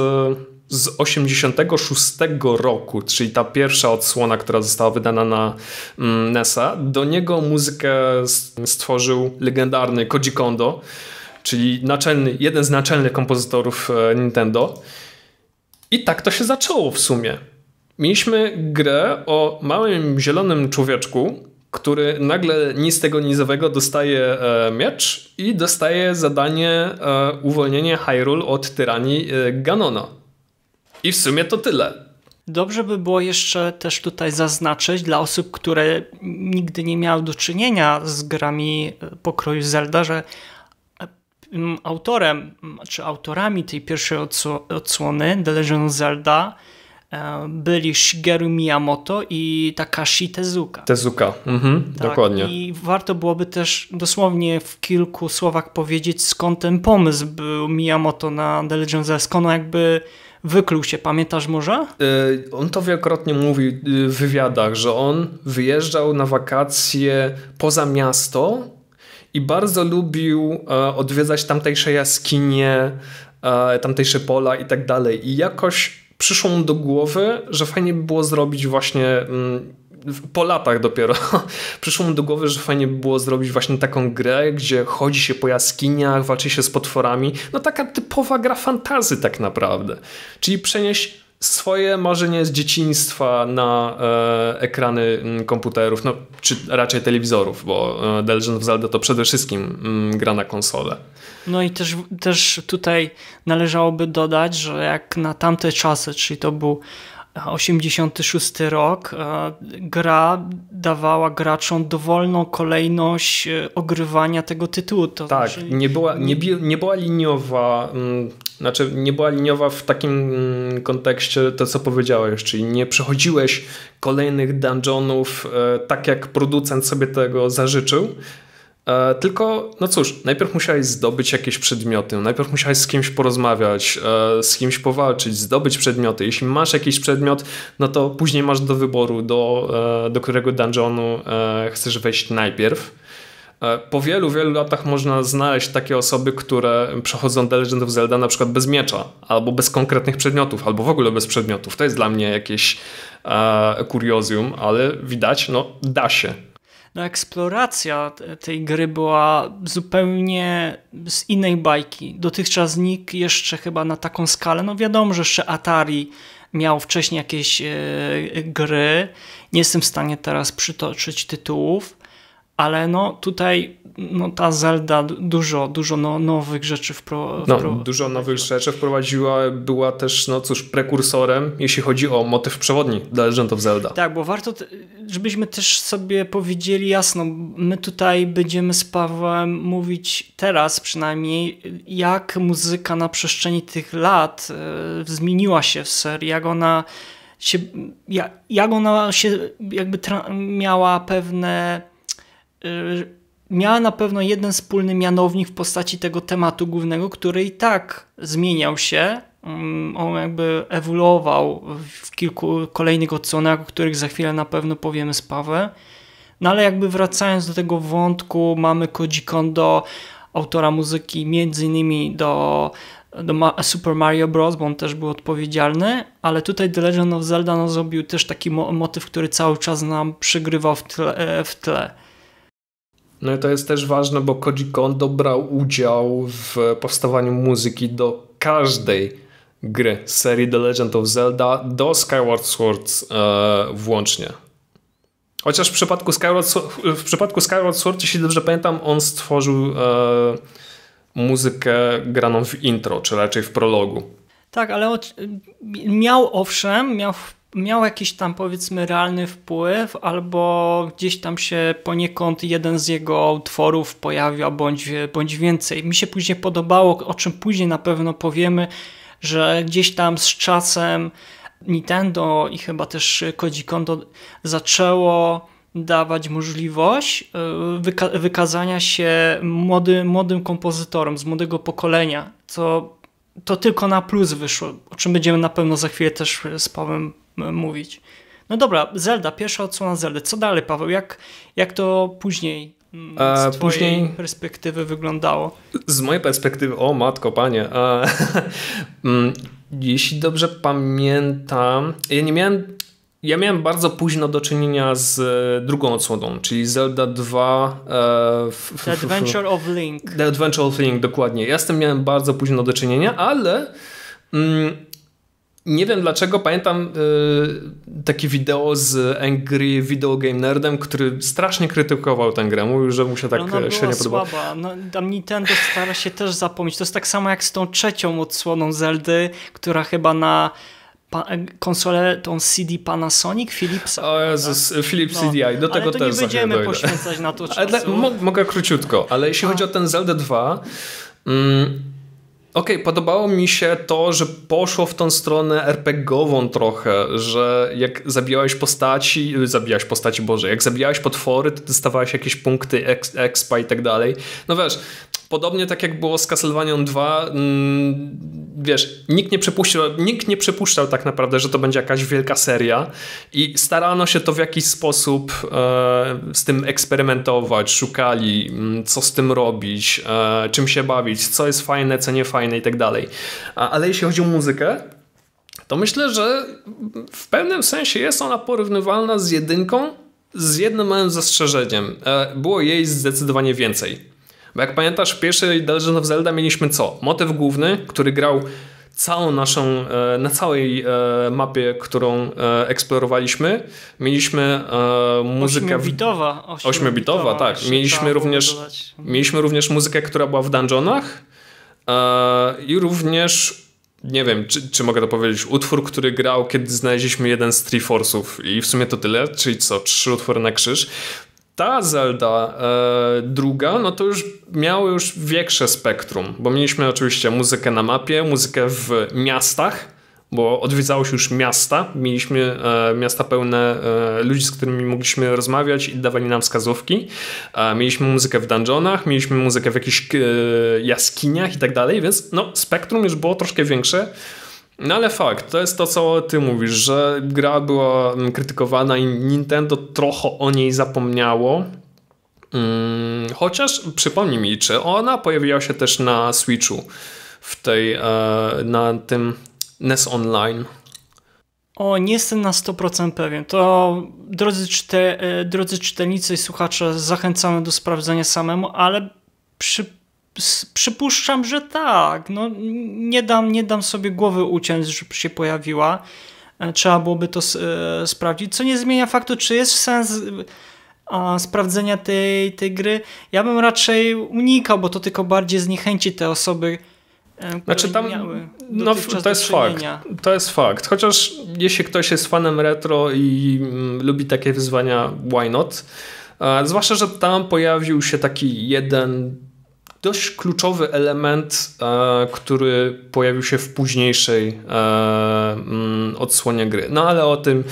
z 86 roku, czyli ta pierwsza odsłona, która została wydana na mm, NES-a. Do niego muzykę stworzył legendarny Koji Kondo, czyli naczelny, jeden z naczelnych kompozytorów e, Nintendo. I tak to się zaczęło w sumie. Mieliśmy grę o małym zielonym człowieczku, który nagle ni z tego nizowego dostaje e, miecz i dostaje zadanie e, uwolnienie Hyrule od tyranii Ganona. I w sumie to tyle. Dobrze by było jeszcze też tutaj zaznaczyć dla osób, które nigdy nie miały do czynienia z grami pokroju Zelda, że autorem, czy autorami tej pierwszej odsłony The Legend of Zelda e, byli Shigeru Miyamoto i Takashi Tezuka. Tezuka, mhm, tak, dokładnie. I warto byłoby też dosłownie w kilku słowach powiedzieć, skąd ten pomysł był Miyamoto na The Legend of Zelda, skąd on jakby wykluł się, pamiętasz może? Yy, on to wielokrotnie mówi w wywiadach, że on wyjeżdżał na wakacje poza miasto i bardzo lubił e, odwiedzać tamtejsze jaskinie, e, tamtejsze pola i tak dalej. I jakoś przyszło mu do głowy, że fajnie by było zrobić właśnie mm, po latach dopiero przyszło mu do głowy, że fajnie by było zrobić właśnie taką grę, gdzie chodzi się po jaskiniach, walczy się z potworami. No taka typowa gra fantazy tak naprawdę. Czyli przenieść swoje marzenie z dzieciństwa na e, ekrany m, komputerów, no, czy raczej telewizorów, bo The Legend of Zelda to przede wszystkim m, gra na konsolę. No i też, też tutaj należałoby dodać, że jak na tamte czasy, czyli to był 86 rok, e, gra dawała graczom dowolną kolejność e, ogrywania tego tytułu. To tak, znaczy... nie, była, nie, nie była liniowa, mm, znaczy nie była liniowa w takim kontekście to, co powiedziałeś, czyli nie przechodziłeś kolejnych dungeonów e, tak, jak producent sobie tego zażyczył, E, tylko, no cóż, najpierw musiałeś zdobyć jakieś przedmioty, najpierw musiałeś z kimś porozmawiać, e, z kimś powalczyć, zdobyć przedmioty. Jeśli masz jakiś przedmiot, no to później masz do wyboru, do, do którego dungeonu chcesz wejść najpierw. Po wielu, wielu latach można znaleźć takie osoby, które przechodzą The Legend of Zelda na przykład bez miecza, albo bez konkretnych przedmiotów, albo w ogóle bez przedmiotów. To jest dla mnie jakieś e, kuriozum, ale widać, no da się no, eksploracja tej gry była zupełnie z innej bajki. Dotychczas nikt jeszcze chyba na taką skalę, no wiadomo, że jeszcze Atari miał wcześniej jakieś e, gry. Nie jestem w stanie teraz przytoczyć tytułów, ale no tutaj no, ta Zelda dużo, dużo no, nowych rzeczy wprowadziła. No, dużo nowych rzeczy wprowadziła, była też, no cóż, prekursorem, jeśli chodzi o motyw przewodni The Legend of Zelda. Tak, bo warto, żebyśmy też sobie powiedzieli jasno, my tutaj będziemy z Pawłem mówić teraz przynajmniej, jak muzyka na przestrzeni tych lat e, zmieniła się w serii, jak ona się, jak, ona się jakby miała pewne miała na pewno jeden wspólny mianownik w postaci tego tematu głównego, który i tak zmieniał się. Mm, on jakby ewoluował w kilku kolejnych odsłonach, o których za chwilę na pewno powiemy z Pawłem. No ale jakby wracając do tego wątku, mamy Koji Kondo, autora muzyki między innymi do, do Super Mario Bros., bo on też był odpowiedzialny, ale tutaj The Legend of Zelda no, zrobił też taki mo motyw, który cały czas nam przygrywał w tle. E, w tle. No i to jest też ważne, bo Koji Kondo brał udział w powstawaniu muzyki do każdej gry serii The Legend of Zelda do Skyward Sword e, włącznie. Chociaż w przypadku, Skyward, w przypadku Skyward Sword, jeśli dobrze pamiętam, on stworzył e, muzykę graną w intro, czy raczej w prologu. Tak, ale miał owszem, miał miał jakiś tam powiedzmy realny wpływ, albo gdzieś tam się poniekąd jeden z jego utworów pojawia, bądź, bądź więcej. Mi się później podobało, o czym później na pewno powiemy, że gdzieś tam z czasem Nintendo i chyba też Koji Kondo zaczęło dawać możliwość e, wyka wykazania się młody, młodym kompozytorom z młodego pokolenia, co to tylko na plus wyszło, o czym będziemy na pewno za chwilę też z Pawłem mówić. No dobra, Zelda, pierwsza odsłona Zelda. Co dalej, Paweł? Jak, jak to później z e, później perspektywy wyglądało? Z mojej perspektywy, o matko, panie. Mm, jeśli dobrze pamiętam, ja nie miałem ja miałem bardzo późno do czynienia z e, drugą odsłoną, czyli Zelda 2 e, The Adventure of Link. The Adventure of Link, dokładnie. Ja z tym miałem bardzo późno do czynienia, ale mm, nie wiem dlaczego, pamiętam y, takie wideo z Angry Video Game Nerdem, który strasznie krytykował tę grę. Mówił, że mu się tak Ona średnio podoba. słaba. No, tam Nintendo stara się też zapomnieć. To jest tak samo jak z tą trzecią odsłoną Zeldy, która chyba na konsolę, tą CD Panasonic, Philipsa. O Jezus? Philips no, CDI, do tego ale to też nie będziemy poświęcać na to czasu. Ale, mogę króciutko, ale jeśli A. chodzi o ten Zelda 2, mm, Okej, okay, podobało mi się to, że poszło w tą stronę RPGową trochę, że jak zabijałeś postaci, zabijałeś postaci, Boże, jak zabijałeś potwory, to dostawałeś jakieś punkty expa i tak dalej. No wiesz, Podobnie tak jak było z Castlevania 2, mm, wiesz, nikt nie, przypuszczał, nikt nie przypuszczał tak naprawdę, że to będzie jakaś wielka seria i starano się to w jakiś sposób e, z tym eksperymentować, szukali mm, co z tym robić, e, czym się bawić, co jest fajne, co nie fajne i tak dalej. Ale jeśli chodzi o muzykę, to myślę, że w pewnym sensie jest ona porównywalna z jedynką, z jednym małym zastrzeżeniem. E, było jej zdecydowanie więcej. Bo jak pamiętasz, w pierwszej The Legend of Zelda mieliśmy co? Motyw główny, który grał całą naszą, e, na całej e, mapie, którą eksplorowaliśmy, mieliśmy muzykę... Ośmiobitowa. Ośmiobitowa, tak. Mieliśmy również, mieliśmy również muzykę, która była w dungeonach i również nie wiem, czy, czy, mogę to powiedzieć, utwór, który grał, kiedy znaleźliśmy jeden z Triforce'ów i w sumie to tyle, czyli co, trzy utwory na krzyż. Ta Zelda e, druga, no to już miało już większe spektrum, bo mieliśmy oczywiście muzykę na mapie, muzykę w miastach, bo odwiedzało się już miasta. Mieliśmy e, miasta pełne e, ludzi, z którymi mogliśmy rozmawiać i dawali nam wskazówki. E, mieliśmy muzykę w dungeonach, mieliśmy muzykę w jakichś e, jaskiniach i tak dalej, więc no, spektrum już było troszkę większe. No ale fakt, to jest to, co ty mówisz, że gra była krytykowana i Nintendo trochę o niej zapomniało. Hmm, chociaż przypomnij mi, czy ona pojawiła się też na Switchu w tej, e, na tym NES Online? O, nie jestem na 100% pewien. To drodzy, czyte, e, drodzy czytelnicy i słuchacze, zachęcamy do sprawdzenia samemu, ale przy, przypuszczam, że tak. No, nie, dam, nie dam sobie głowy uciąć, żeby się pojawiła. E, trzeba byłoby to e, sprawdzić, co nie zmienia faktu, czy jest sens a, sprawdzenia tej, tej gry. Ja bym raczej unikał, bo to tylko bardziej zniechęci te osoby, znaczy tam, no, to jest fakt. To jest fakt. Chociaż jeśli ktoś jest fanem retro i mm, lubi takie wyzwania, why not? E, zwłaszcza, że tam pojawił się taki jeden dość kluczowy element, e, który pojawił się w późniejszej e, mm, odsłonie gry. No ale o tym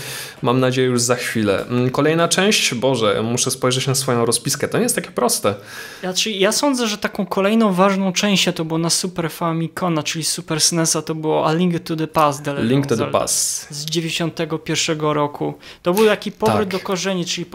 mam nadzieję już za chwilę. Mm, kolejna część, Boże, muszę spojrzeć na swoją rozpiskę. To nie jest takie proste. Znaczy, ja sądzę, że taką kolejną ważną częścią to było na Super Famicom, czyli Super SNES-a, to było A Link to the Past. The Link to the Past. Z 91 roku. To był taki powrót tak. do korzeni, czyli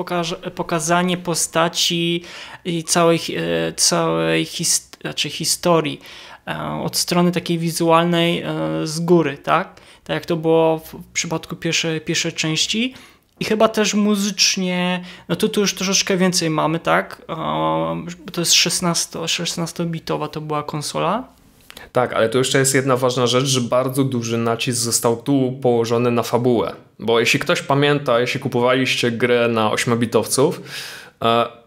pokazanie postaci i całej, e, całej historii znaczy historii e, od strony takiej wizualnej e, z góry, tak? Tak jak to było w przypadku pierwszej, pierwszej części. I chyba też muzycznie, no to tu już troszeczkę więcej mamy, tak? E, to jest 16, 16-bitowa to była konsola. Tak, ale to jeszcze jest jedna ważna rzecz, że bardzo duży nacisk został tu położony na fabułę. Bo jeśli ktoś pamięta, jeśli kupowaliście grę na 8-bitowców, E,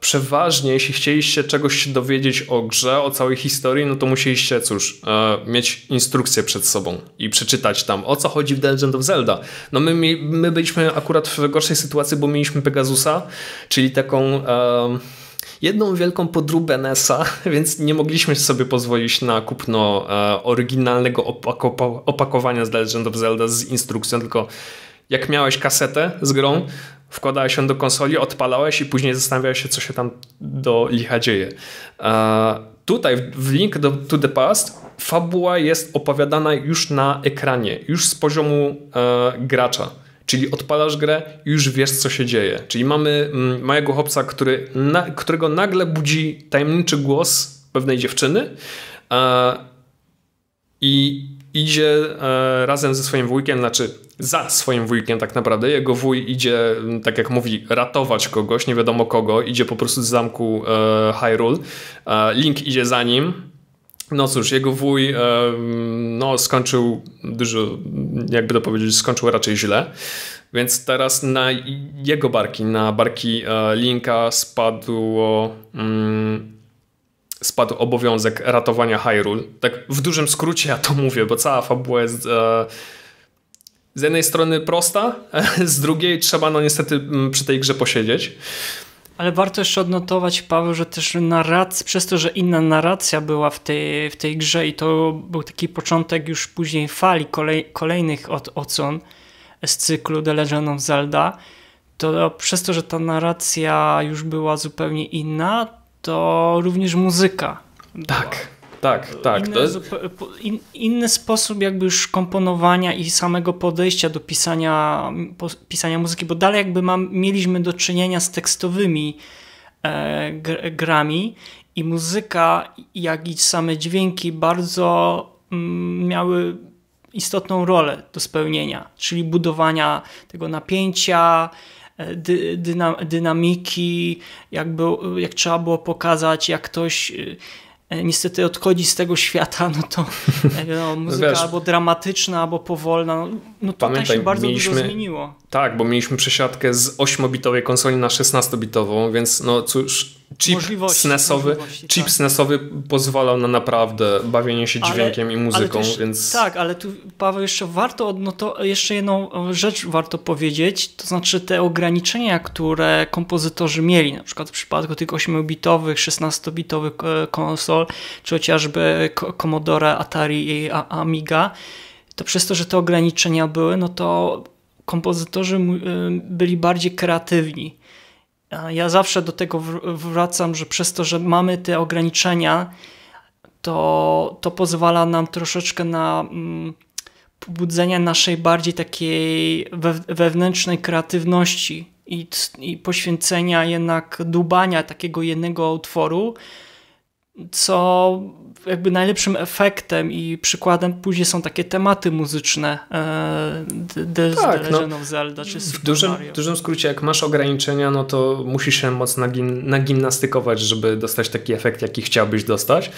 przeważnie, jeśli chcieliście czegoś się dowiedzieć o grze, o całej historii, no to musieliście, cóż, e, mieć instrukcję przed sobą i przeczytać tam, o co chodzi w The Legend of Zelda. No my, my byliśmy akurat w gorszej sytuacji, bo mieliśmy Pegasusa, czyli taką e, jedną wielką podróbę NES-a, więc nie mogliśmy sobie pozwolić na kupno oryginalnego opakowania z The Legend of Zelda z instrukcją, tylko jak miałeś kasetę z grą, wkładałeś ją do konsoli, odpalałeś i później zastanawiałeś się, co się tam do licha dzieje. tutaj w Link do, to the Past fabuła jest opowiadana już na ekranie, już z poziomu e, gracza. Czyli odpalasz grę i już wiesz, co się dzieje. Czyli mamy mm, małego chłopca, który, na, którego nagle budzi tajemniczy głos pewnej dziewczyny e, i idzie e, razem ze swoim wujkiem, znaczy za swoim wujkiem tak naprawdę. Jego wuj idzie, tak jak mówi, ratować kogoś, nie wiadomo kogo. Idzie po prostu z zamku e, Hyrule. E, Link idzie za nim. No cóż, jego wuj e, no, skończył dużo, jakby to powiedzieć, skończył raczej źle. Więc teraz na jego barki, na barki e, Linka spadło... Mm, spadł obowiązek ratowania Hyrule. Tak w dużym skrócie ja to mówię, bo cała fabuła jest e, z jednej strony prosta, z drugiej trzeba no niestety mm, przy tej grze posiedzieć. Ale warto jeszcze odnotować, Paweł, że też narracja, przez to, że inna narracja była w tej, w tej grze i to był taki początek już później fali kolej, kolejnych od, odsłon z cyklu The Legend of Zelda, to przez to, że ta narracja już była zupełnie inna, to również muzyka. Tak. Tak, tak. Inny, jest... in, inny sposób jakby już komponowania i samego podejścia do pisania, pisania muzyki, bo dalej jakby mam, mieliśmy do czynienia z tekstowymi e, grami i muzyka, jak i same dźwięki bardzo mm, miały istotną rolę do spełnienia, czyli budowania tego napięcia, e, dy, dyna, dynamiki, jakby, jak trzeba było pokazać, jak ktoś e, niestety odchodzi z tego świata, no to no, muzyka Wiesz, albo dramatyczna, albo powolna, no, no tutaj pamiętaj, się bardzo mieliśmy, dużo zmieniło. Tak, bo mieliśmy przesiadkę z 8-bitowej konsoli na 16-bitową, więc no cóż, chip SNESowy, chip tak. SNESowy pozwalał na naprawdę bawienie się dźwiękiem ale, i muzyką, też, więc... Tak, ale tu Paweł jeszcze warto, no to jeszcze jedną rzecz warto powiedzieć, to znaczy te ograniczenia, które kompozytorzy mieli, na przykład w przypadku tych 8-bitowych, 16-bitowych e, konsol, czy chociażby Commodore, Atari i Amiga, to przez to, że te ograniczenia były, no to kompozytorzy byli bardziej kreatywni. Ja zawsze do tego wracam, że przez to, że mamy te ograniczenia, to, to pozwala nam troszeczkę na mm, pobudzenie naszej bardziej takiej wewnętrznej kreatywności i, i poświęcenia jednak dubania takiego jednego utworu, co jakby najlepszym efektem i przykładem później są takie tematy muzyczne The, tak, The Legend no, of Zelda czy w dużym, Mario. w dużym skrócie, jak masz ograniczenia, no to musisz się mocno nagim, nagimnastykować, żeby dostać taki efekt, jaki chciałbyś dostać.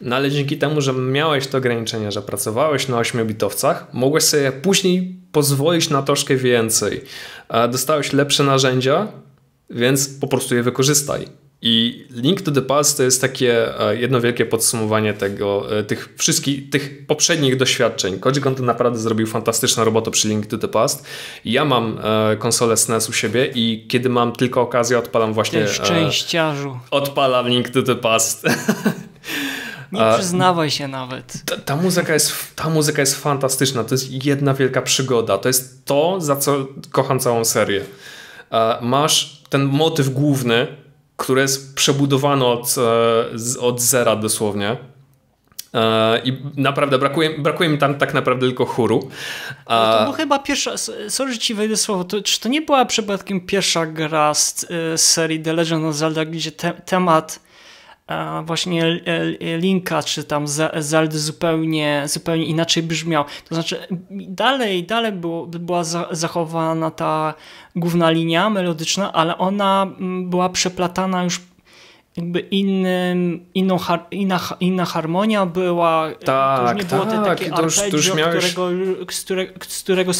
No ale dzięki temu, że miałeś te ograniczenia, że pracowałeś na 8-bitowcach, mogłeś sobie później pozwolić na troszkę więcej. Dostałeś lepsze narzędzia, więc po prostu je wykorzystaj. I Link to the Past to jest takie e, jedno wielkie podsumowanie tego, e, tych wszystkich, tych poprzednich doświadczeń. Koji to naprawdę zrobił fantastyczną robotę przy Link to the Past. Ja mam e, konsolę SNES u siebie i kiedy mam tylko okazję, odpalam właśnie... Ty szczęściarzu. Odpalam Link to the Past. Nie przyznawaj się nawet. Ta, ta, muzyka jest, ta muzyka jest fantastyczna. To jest jedna wielka przygoda. To jest to, za co kocham całą serię. Masz ten motyw główny, które jest przebudowane od, e, od zera dosłownie. E, I naprawdę brakuje, brakuje mi tam tak naprawdę tylko chóru. No to była chyba pierwsza, sorry, że ci wejdę słowo, to, czy to nie była przypadkiem pierwsza gra z, z e, serii The Legend of Zelda, gdzie te, temat właśnie Linka czy tam Zeldy zupełnie, zupełnie inaczej brzmiał. To znaczy dalej, dalej było, była zachowana ta główna linia melodyczna, ale ona mm, była przeplatana już jakby innym, inną, inna, inna harmonia była, tak, to już nie było tak, takie to już, to już miałeś... którego, z, którego, z którego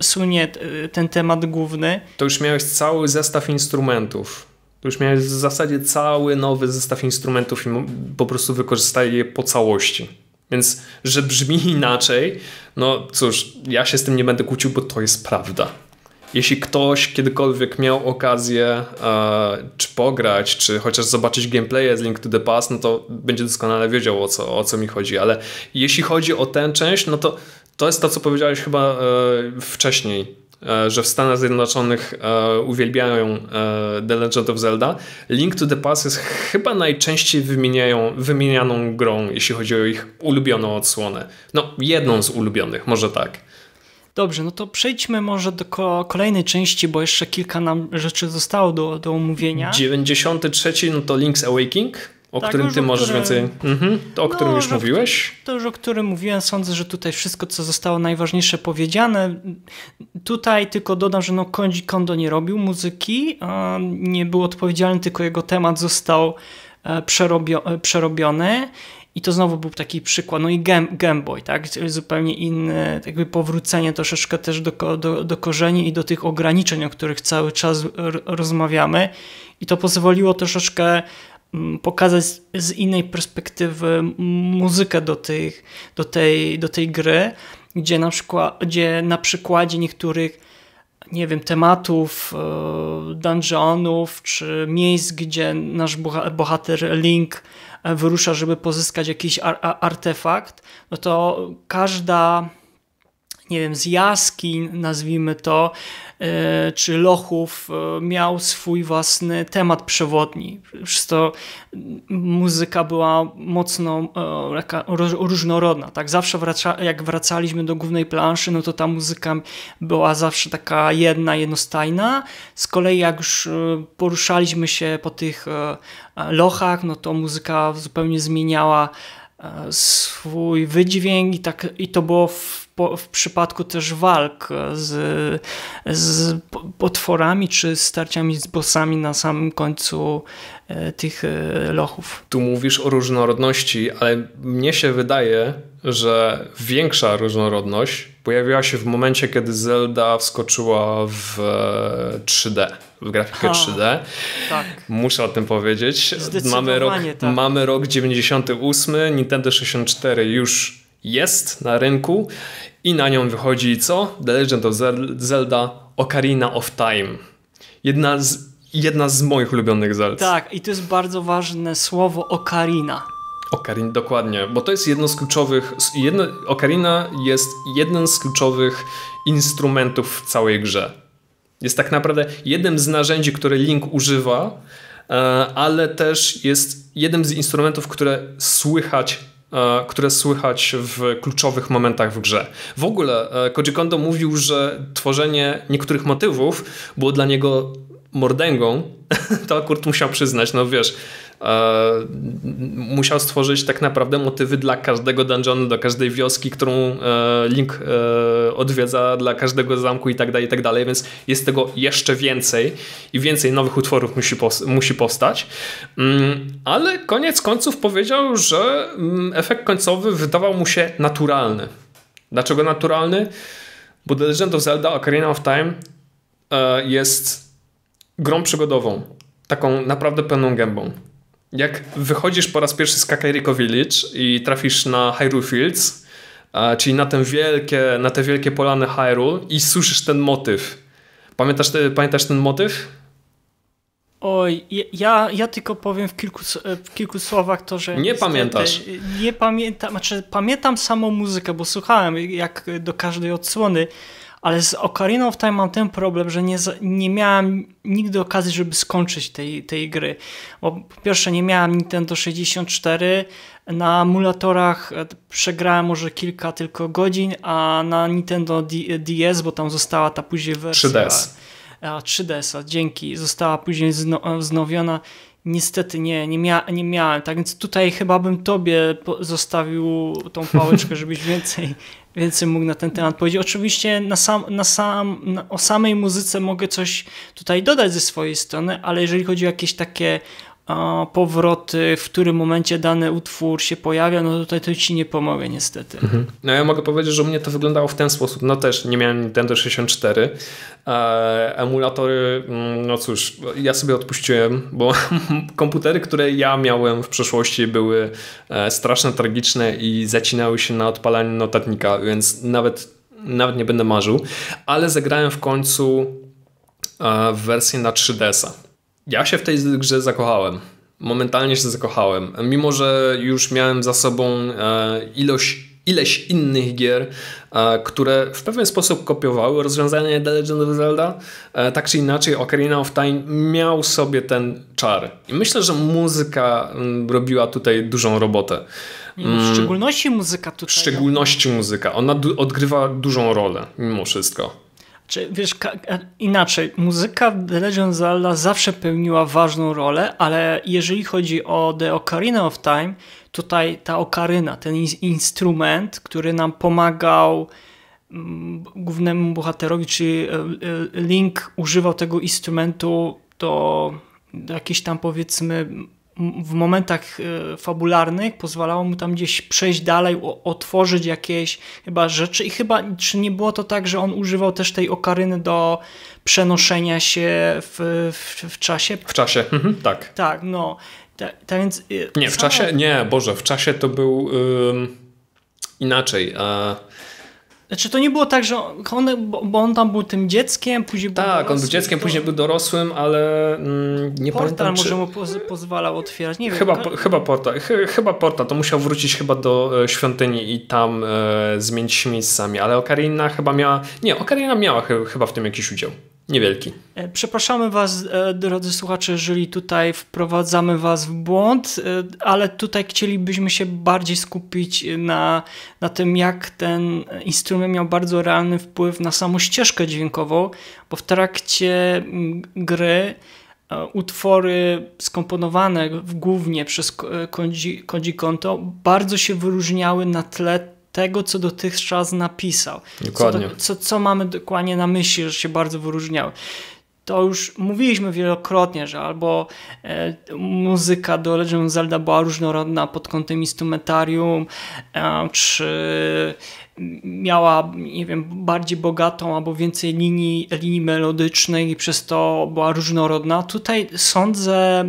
słynie ten temat główny. To już miałeś cały zestaw instrumentów już miałeś w zasadzie cały nowy zestaw instrumentów i po prostu wykorzystaj je po całości. Więc, że brzmi inaczej, no cóż, ja się z tym nie będę kłócił, bo to jest prawda. Jeśli ktoś kiedykolwiek miał okazję e, czy pograć, czy chociaż zobaczyć gameplay z Link to the Past, no to będzie doskonale wiedział o co, o co mi chodzi. Ale jeśli chodzi o tę część, no to to jest to, co powiedziałeś chyba e, wcześniej że w Stanach Zjednoczonych e, uwielbiają e, The Legend of Zelda. Link to the Past jest chyba najczęściej wymieniają, wymienianą grą, jeśli chodzi o ich ulubioną odsłonę. No, jedną z ulubionych, może tak. Dobrze, no to przejdźmy może do kolejnej części, bo jeszcze kilka nam rzeczy zostało do, do omówienia. 93 no to Link's Awakening. O tak, którym ty możesz którym... więcej. Mhm, to o no, którym już mówiłeś? To już o którym mówiłem. Sądzę, że tutaj wszystko, co zostało najważniejsze powiedziane. Tutaj tylko dodam, że no Koji Kondo nie robił muzyki. Nie był odpowiedzialny, tylko jego temat został e, przerobio e, przerobiony. I to znowu był taki przykład. No i Game, Game Boy, tak? Zupełnie inne, jakby powrócenie troszeczkę też do, do, do korzeni i do tych ograniczeń, o których cały czas rozmawiamy. I to pozwoliło troszeczkę pokazać z innej perspektywy muzykę do, tych, do, tej, do tej gry, gdzie na, przykład, gdzie na przykładzie niektórych nie wiem, tematów, e, dungeonów, czy miejsc, gdzie nasz bohater Link e, wyrusza, żeby pozyskać jakiś artefakt, no to każda nie wiem, z jaskiń, nazwijmy to, e, czy lochów e, miał swój własny temat przewodni. Przez to muzyka była mocno e, różnorodna. Tak? Zawsze wraca, jak wracaliśmy do głównej planszy, no to ta muzyka była zawsze taka jedna, jednostajna. Z kolei jak już poruszaliśmy się po tych lochach, no to muzyka zupełnie zmieniała swój wydźwięk i, tak, i to było w, w przypadku też walk z, z potworami czy starciami z bossami na samym końcu e, tych e, lochów. Tu mówisz o różnorodności, ale mnie się wydaje, że większa różnorodność pojawiła się w momencie, kiedy Zelda wskoczyła w 3D, w grafikę 3D. Tak. Muszę o tym powiedzieć. Mamy rok, tak. mamy rok 98, Nintendo 64 już jest na rynku i na nią wychodzi co? The Legend of Zelda Ocarina of Time. Jedna z, jedna z moich ulubionych Zelda. Tak, i to jest bardzo ważne słowo Ocarina. Ocarina, dokładnie, bo to jest jedno z kluczowych, jedno, Ocarina jest jednym z kluczowych instrumentów w całej grze. Jest tak naprawdę jednym z narzędzi, które Link używa, e, ale też jest jednym z instrumentów, które słychać e, które słychać w kluczowych momentach w grze. W ogóle e, Koji Kondo mówił, że tworzenie niektórych motywów było dla niego mordęgą, to akurat musiał przyznać, no wiesz, e, musiał stworzyć tak naprawdę motywy dla każdego dungeonu, dla każdej wioski, którą e, Link e, odwiedza, dla każdego zamku i tak dalej, i tak dalej, więc jest tego jeszcze więcej i więcej nowych utworów musi, musi powstać, mm, ale koniec końców powiedział, że mm, efekt końcowy wydawał mu się naturalny. Dlaczego naturalny? Bo The Legend of Zelda Ocarina of Time e, jest grą przygodową. Taką naprawdę pełną gębą. Jak wychodzisz po raz pierwszy z Kakariko Village i trafisz na Hyrule Fields, czyli na, ten wielkie, na te wielkie polany Hyrule i słyszysz ten motyw. Pamiętasz, te, pamiętasz ten motyw? Oj, ja, ja tylko powiem w kilku, w kilku słowach to, że... Nie pamiętasz. Nie pamiętam, znaczy pamiętam samą muzykę, bo słuchałem jak do każdej odsłony, ale z Ocarina of Time mam ten problem, że nie, nie miałem nigdy okazji, żeby skończyć tej, tej gry. Bo po pierwsze nie miałem Nintendo 64, na emulatorach e, przegrałem może kilka tylko godzin, a na Nintendo DS, bo tam została ta później wersja... 3DS. A, 3DS, dzięki, została później wznowiona. Niestety nie, nie, mia nie miałem, tak więc tutaj chyba bym tobie zostawił tą pałeczkę, żebyś więcej więcej mógł na ten temat powiedzieć. Oczywiście na sam, na sam, na, o samej muzyce mogę coś tutaj dodać ze swojej strony, ale jeżeli chodzi o jakieś takie powroty, w którym momencie dany utwór się pojawia, no tutaj to ci nie pomogę niestety. Mhm. No ja mogę powiedzieć, że u mnie to wyglądało w ten sposób. No też nie miałem Nintendo 64. E, emulatory, mm, no cóż, ja sobie odpuściłem, bo komputery, które ja miałem w przeszłości były e, strasznie tragiczne i zacinały się na odpalaniu notatnika, więc nawet, nawet nie będę marzył. Ale zagrałem w końcu e, w wersję na 3DS-a. Ja się w tej grze zakochałem. Momentalnie się zakochałem. Mimo, że już miałem za sobą e, ilość, ileś innych gier, e, które w pewien sposób kopiowały rozwiązanie The Legend of Zelda, e, tak czy inaczej Ocarina of Time miał sobie ten czar. I myślę, że muzyka mm, robiła tutaj dużą robotę. w mm. szczególności muzyka tutaj. W szczególności muzyka. Ona odgrywa dużą rolę mimo wszystko. Czy wiesz, inaczej, muzyka The Legend of Zelda zawsze pełniła ważną rolę, ale jeżeli chodzi o The Ocarina of Time, tutaj ta okaryna, ten instrument, który nam pomagał mm, głównemu bohaterowi, czyli e, e, Link używał tego instrumentu do, jakiejś tam powiedzmy w momentach e, fabularnych pozwalało mu tam gdzieś przejść dalej, otworzyć jakieś chyba rzeczy i chyba, czy nie było to tak, że on używał też tej okaryny do przenoszenia się w, w, w czasie? W czasie, mhm, tak. Tak, no. Tak, więc... E, nie, w czasie, nie, Boże, w czasie to był inaczej. Znaczy to nie było tak, że on, bo on tam był tym dzieckiem, później był Tak, on był dzieckiem, to... później był dorosłym, ale mm, nie portal pamiętam może czy... mu poz pozwalał otwierać, nie chyba, wiem. Po, chyba portal, ch chyba portal, to musiał wrócić chyba do e, świątyni i tam e, zmienić się miejscami, ale Ocarina chyba miała, nie, Ocarina miała ch chyba w tym jakiś udział. Niewielki. E, przepraszamy Was, e, drodzy słuchacze, jeżeli tutaj wprowadzamy Was w błąd, e, ale tutaj chcielibyśmy się bardziej skupić na, na tym, jak ten instrument miał bardzo realny wpływ na samą ścieżkę dźwiękową, bo w trakcie gry utwory skomponowane głównie przez Koji Konto bardzo się wyróżniały na tle tego, co dotychczas napisał. Dokładnie. Co, co, co mamy dokładnie na myśli, że się bardzo wyróżniały to już mówiliśmy wielokrotnie, że albo e, muzyka do Legend Zelda była różnorodna pod kątem instrumentarium, e, czy miała, nie wiem, bardziej bogatą albo więcej linii, linii melodycznej i przez to była różnorodna. Tutaj sądzę,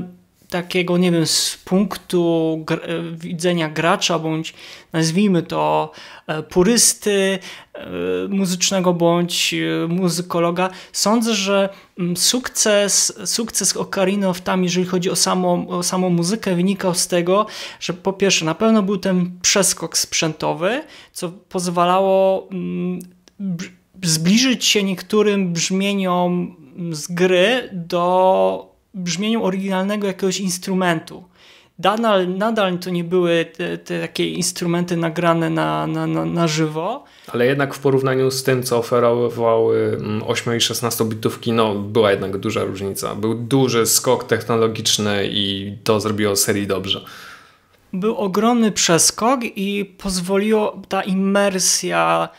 takiego, nie wiem, z punktu gr widzenia gracza, bądź nazwijmy to e, purysty e, muzycznego, bądź e, muzykologa, sądzę, że mm, sukces, sukces Ocarina of Time, jeżeli chodzi o samą, o samą muzykę, wynikał z tego, że po pierwsze, na pewno był ten przeskok sprzętowy, co pozwalało mm, zbliżyć się niektórym brzmieniom z gry do brzmieniu oryginalnego jakiegoś instrumentu. Nadal, nadal to nie były te, te takie instrumenty nagrane na, na, na, na, żywo. Ale jednak w porównaniu z tym, co oferowały 8 mm, i 16 bitówki, no była jednak duża różnica. Był duży skok technologiczny i to zrobiło serii dobrze. Był ogromny przeskok i pozwoliło ta imersja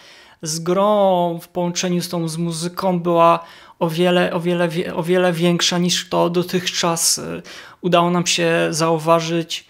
z grą w połączeniu z tą z muzyką była o wiele, o wiele, o wiele większa niż to dotychczas y, udało nam się zauważyć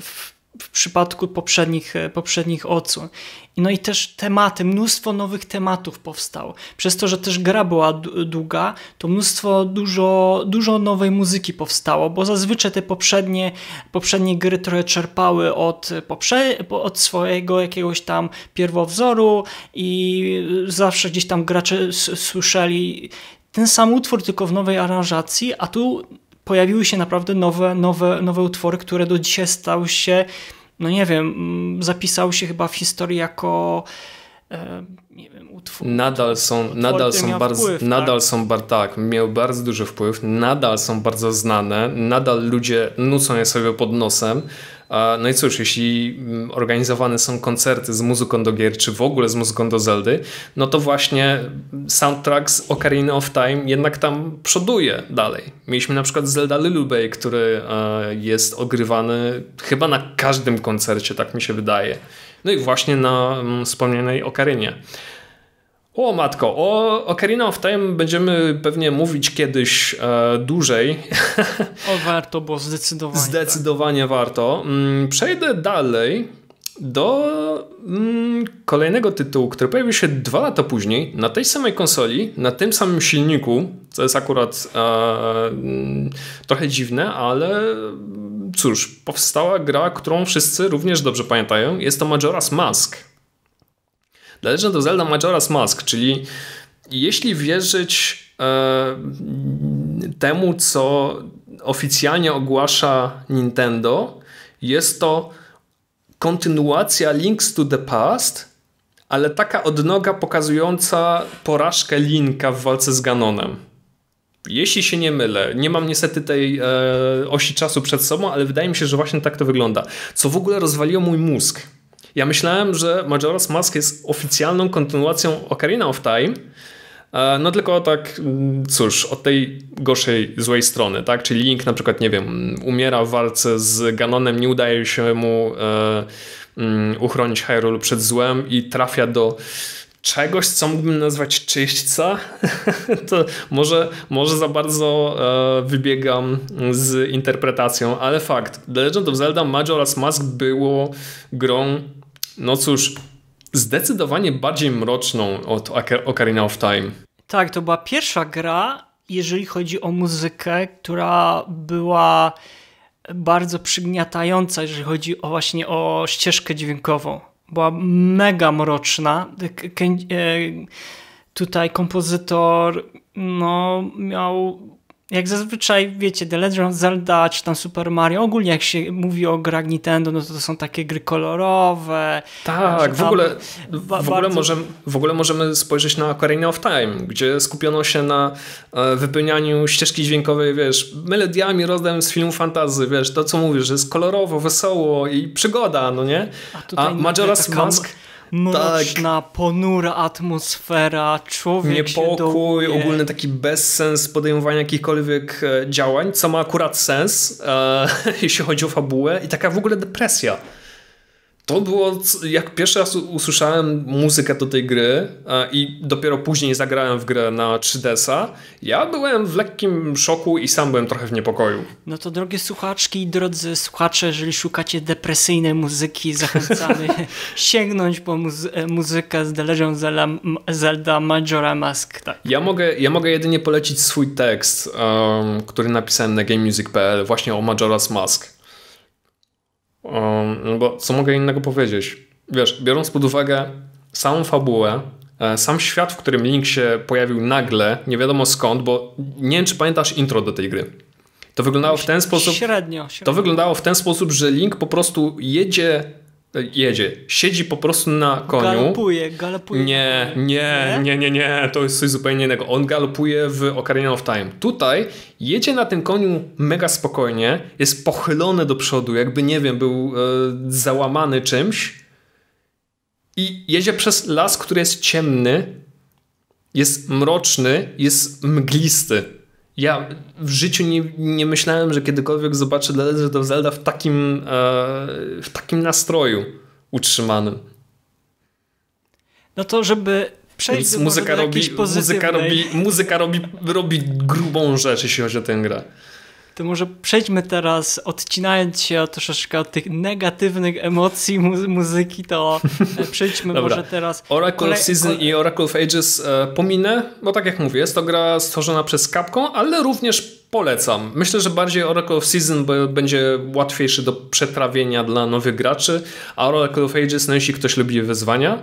w, w przypadku poprzednich, y, poprzednich odsłon. No i też tematy, mnóstwo nowych tematów powstało. Przez to, że też gra była długa, to mnóstwo, dużo, dużo nowej muzyki powstało, bo zazwyczaj te poprzednie, poprzednie gry trochę czerpały od, poprze od swojego jakiegoś tam pierwowzoru i zawsze gdzieś tam gracze słyszeli ten sam utwór, tylko w nowej aranżacji, a tu pojawiły się naprawdę nowe, nowe, nowe utwory, które do dzisiaj stały się, no nie wiem, mm, zapisały się chyba w historii jako e, nie wiem, utwór. Nadal są, utwór, nadal są bardzo, wpływ, nadal tak? są bar, tak, miał bardzo duży wpływ, nadal są bardzo znane, nadal ludzie nucą je sobie pod nosem. No i cóż, jeśli mm, organizowane są koncerty z muzyką do gier, czy w ogóle z muzyką do Zeldy, no to właśnie soundtrack z Ocarina of Time jednak tam przoduje dalej. Mieliśmy na przykład Zelda Lullaby, który e, jest ogrywany chyba na każdym koncercie, tak mi się wydaje. No i właśnie na mm, wspomnianej Okarinie. O matko, o Ocarina of Time będziemy pewnie mówić kiedyś e, dłużej. O warto, bo zdecydowanie. Zdecydowanie tak. warto. Mm, przejdę dalej do mm, kolejnego tytułu, który pojawił się dwa lata później na tej samej konsoli, na tym samym silniku, co jest akurat e, mm, trochę dziwne, ale cóż, powstała gra, którą wszyscy również dobrze pamiętają. Jest to Majora's Mask. The Legend of Zelda Majora's Mask, czyli jeśli wierzyć e, temu, co oficjalnie ogłasza Nintendo, jest to kontynuacja Links to the Past, ale taka odnoga pokazująca porażkę Linka w walce z Ganonem. Jeśli się nie mylę, nie mam niestety tej e, osi czasu przed sobą, ale wydaje mi się, że właśnie tak to wygląda. Co w ogóle rozwaliło mój mózg ja myślałem, że Majora's Mask jest oficjalną kontynuacją Ocarina of Time, e, no tylko tak, mm, cóż, od tej gorszej, złej strony, tak? Czyli Link na przykład, nie wiem, umiera w walce z Ganonem, nie udaje się mu e, um, uchronić Hyrule przed złem i trafia do czegoś, co mógłbym nazwać czyśćca, to może, może za bardzo e, wybiegam z interpretacją, ale fakt, The Legend of Zelda Majora's Mask było grą no cóż, zdecydowanie bardziej mroczną od Ocarina of Time. Tak, to była pierwsza gra, jeżeli chodzi o muzykę, która była bardzo przygniatająca, jeżeli chodzi o właśnie o ścieżkę dźwiękową. Była mega mroczna. E, tutaj kompozytor no, miał jak zazwyczaj, wiecie, The Legend of Zelda czy tam Super Mario, ogólnie jak się mówi o grach Nintendo, no to to są takie gry kolorowe. Tak, w ogóle, w, ogóle możemy, w ogóle możemy spojrzeć na Ocarina of Time, gdzie skupiono się na e, wypełnianiu ścieżki dźwiękowej, wiesz, melodiami rozdem z filmu fantazy, wiesz, to co mówisz, że jest kolorowo, wesoło i przygoda, no nie? A, A Majora's Mask mroczna, tak. ponura atmosfera, człowiek Niepokój, ogólny taki bezsens podejmowania jakichkolwiek e, działań, co ma akurat sens, e, jeśli chodzi o fabułę i taka w ogóle depresja to było, jak pierwszy raz usłyszałem muzykę do tej gry i dopiero później zagrałem w grę na 3DS-a, ja byłem w lekkim szoku i sam byłem trochę w niepokoju. No to drogie słuchaczki i drodzy słuchacze, jeżeli szukacie depresyjnej muzyki, zachęcamy sięgnąć po muzy e, muzykę z The Legend Zelda, Zelda Majora Mask. Tak. Ja, mogę, ja mogę jedynie polecić swój tekst, um, który napisałem na gamemusic.pl właśnie o Majora's Mask Um, no bo co mogę innego powiedzieć? Wiesz, biorąc pod uwagę samą fabułę, e, sam świat, w którym Link się pojawił nagle, nie wiadomo skąd, bo nie wiem, czy pamiętasz intro do tej gry. To wyglądało w ten sposób. Średnio, średnio. To wyglądało w ten sposób, że Link po prostu jedzie jedzie, siedzi po prostu na koniu. Galopuje, galopuje. Nie, nie, nie, nie, nie, to jest coś zupełnie innego. On galopuje w Ocarina of Time. Tutaj jedzie na tym koniu mega spokojnie, jest pochylony do przodu, jakby nie wiem, był e, załamany czymś i jedzie przez las, który jest ciemny, jest mroczny, jest mglisty. Ja w życiu nie, nie myślałem, że kiedykolwiek zobaczę The Legend of Zelda w takim, e, w takim nastroju utrzymanym. No to, żeby przejść do muzyka robi, muzyka robi, muzyka robi, robi grubą rzecz, jeśli chodzi o tę grę. To może przejdźmy teraz, odcinając się troszeczkę od tych negatywnych emocji mu muzyki, to e, przejdźmy może teraz... Oracle kolej... Season i Oracle of Ages e, pominę, bo tak jak mówię, jest to gra stworzona przez Capcom, ale również polecam. Myślę, że bardziej Oracle of Season będzie łatwiejszy do przetrawienia dla nowych graczy, a Oracle of Ages, no jeśli ktoś lubi wyzwania.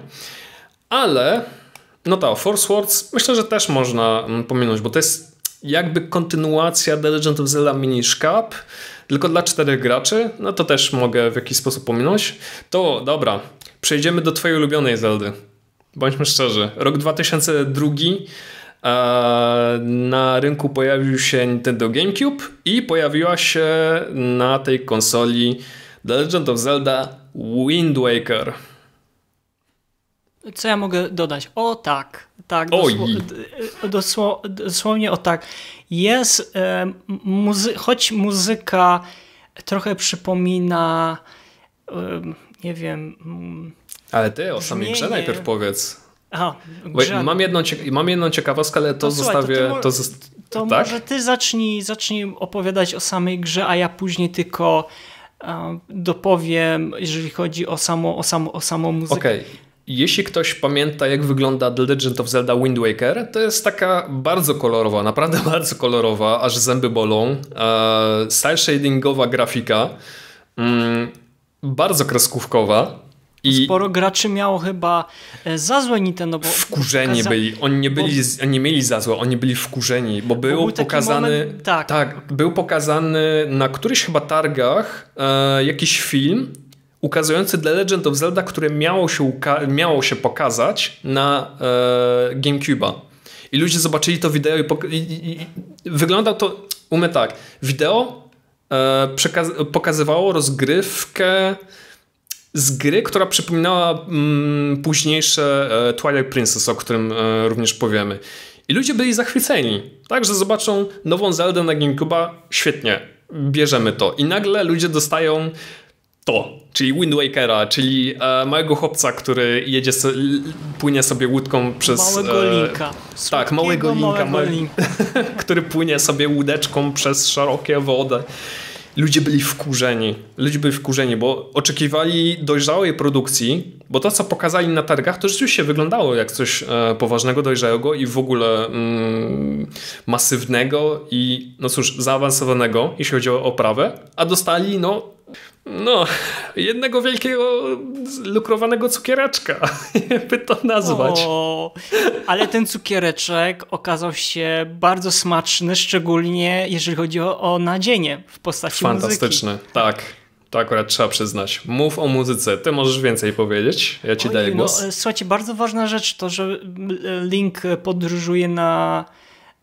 Ale, no to, Force Words myślę, że też można mm, pominąć, bo to jest jakby kontynuacja The Legend of Zelda Minish Cap, tylko dla czterech graczy, no to też mogę w jakiś sposób pominąć. To dobra, przejdziemy do twojej ulubionej Zeldy. Bądźmy szczerzy. Rok 2002 na rynku pojawił się Nintendo GameCube i pojawiła się na tej konsoli The Legend of Zelda Wind Waker. Co ja mogę dodać? O tak, tak, dosło, dosło, dosłownie o tak. Jest, e, muzy choć muzyka trochę przypomina, e, nie wiem... Mm, Ale ty o samej grze najpierw powiedz. Aha, mam, jedną mam jedną ciekawostkę, ale to no, zostawię... Słuchaj, to, to, tak? może ty zacznij, zacznij opowiadać o samej grze, a ja później tylko e, dopowiem, jeżeli chodzi o, samo, o, samo, o samą muzykę. Okay. Jeśli ktoś pamięta, jak wygląda The Legend of Zelda Wind Waker, to jest taka bardzo kolorowa, naprawdę bardzo kolorowa, aż zęby bolą. E, style shadingowa grafika, mm, bardzo kreskówkowa. I Sporo graczy miało chyba e, za złe Nintendo. Bo wkurzeni byli. Oni nie, byli, bo... oni nie mieli za złe, oni byli wkurzeni, bo był, był pokazany. Moment, tak. tak, był pokazany na którychś chyba targach e, jakiś film ukazujący The Legend of Zelda, które miało się, miało się pokazać na e, GameCube'a. I ludzie zobaczyli to wideo i, i, i wyglądał to, umie tak, wideo e, pokazywało rozgrywkę z gry, która przypominała mm, późniejsze e, Twilight Princess, o którym e, również powiemy. I ludzie byli zachwyceni, tak, że zobaczą nową Zeldę na GameCube'a, świetnie, bierzemy to. I nagle ludzie dostają to, czyli Wind Wakera, czyli e, małego chłopca, który jedzie, so, płynie sobie łódką przez... Małego e, linka. Tak, małego linka, małego linka. który płynie sobie łódeczką przez szerokie wody. Ludzie byli wkurzeni. Ludzie byli wkurzeni, bo oczekiwali dojrzałej produkcji, bo to, co pokazali na targach, to rzeczywiście wyglądało jak coś e, poważnego, dojrzałego i w ogóle mm, masywnego i, no cóż, zaawansowanego, jeśli chodzi o oprawę, a dostali, no, no, jednego wielkiego lukrowanego cukiereczka, by to nazwać. O, ale ten cukiereczek okazał się bardzo smaczny, szczególnie jeżeli chodzi o, o nadzienie w postaci Fantastyczny, muzyki. tak. To akurat trzeba przyznać. Mów o muzyce. Ty możesz więcej powiedzieć. Ja ci Ojej, daję no, głos. No, słuchajcie, bardzo ważna rzecz to, że Link podróżuje na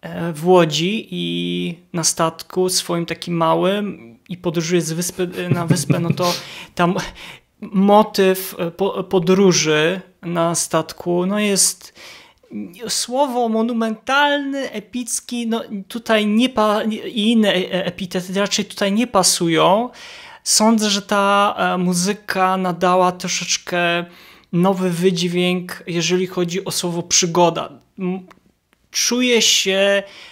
e, w Łodzi i na statku swoim takim małym i podróżuje z wyspy na wyspę, no to tam motyw podróży na statku no jest słowo monumentalny, epicki, no tutaj nie pa, i inne epitety raczej tutaj nie pasują. Sądzę, że ta e, muzyka nadała troszeczkę nowy wydźwięk, jeżeli chodzi o słowo przygoda. Czuję się, e,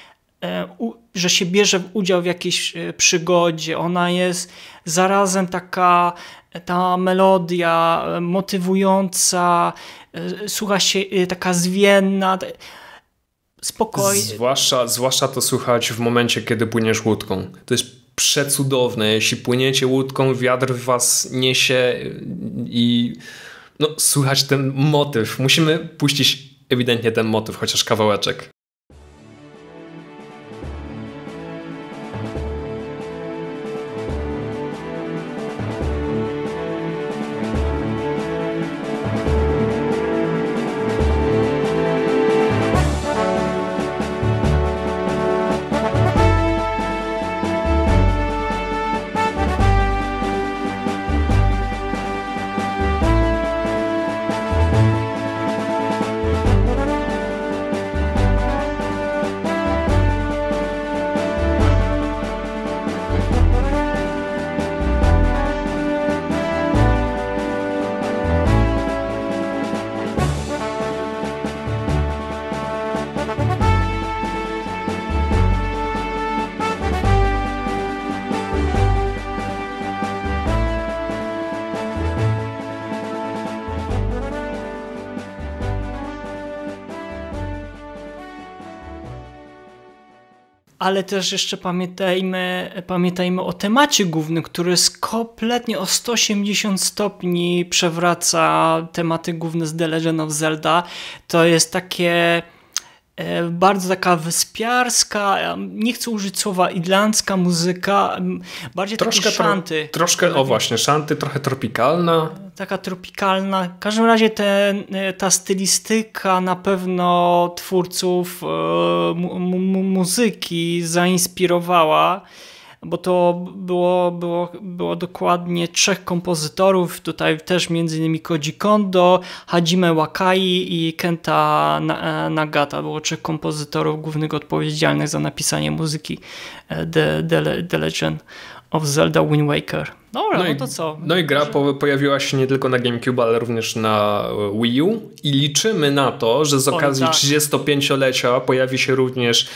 że się bierze udział w jakiejś e, przygodzie. Ona jest zarazem taka, ta melodia motywująca, słucha się taka zwienna spokojnie. Zwłaszcza, zwłaszcza to słuchać w momencie, kiedy płyniesz łódką. To jest przecudowne. Jeśli płyniecie łódką, wiatr was niesie i no, słychać ten motyw. Musimy puścić ewidentnie ten motyw, chociaż kawałeczek. Ale też jeszcze pamiętajmy, pamiętajmy o temacie głównym, który jest kompletnie o 180 stopni przewraca tematy główne z The Legend of Zelda. To jest takie bardzo taka wyspiarska, nie chcę użyć słowa irlandzka muzyka, bardziej troszkę szanty. Tro, troszkę, o właśnie, szanty, trochę tropikalna taka tropikalna. W każdym razie te, ta stylistyka na pewno twórców e, mu, muzyki zainspirowała, bo to było, było, było dokładnie trzech kompozytorów, tutaj też między innymi Koji Kondo, Hajime Wakai i Kenta Nagata. Było trzech kompozytorów głównych odpowiedzialnych za napisanie muzyki e, The, The, The Legend of Zelda Wind Waker. Dobra, no, no to co? No i gra po, pojawiła się nie tylko na GameCube, ale również na e, Wii U i liczymy na to, że z okazji tak. 35-lecia pojawi się również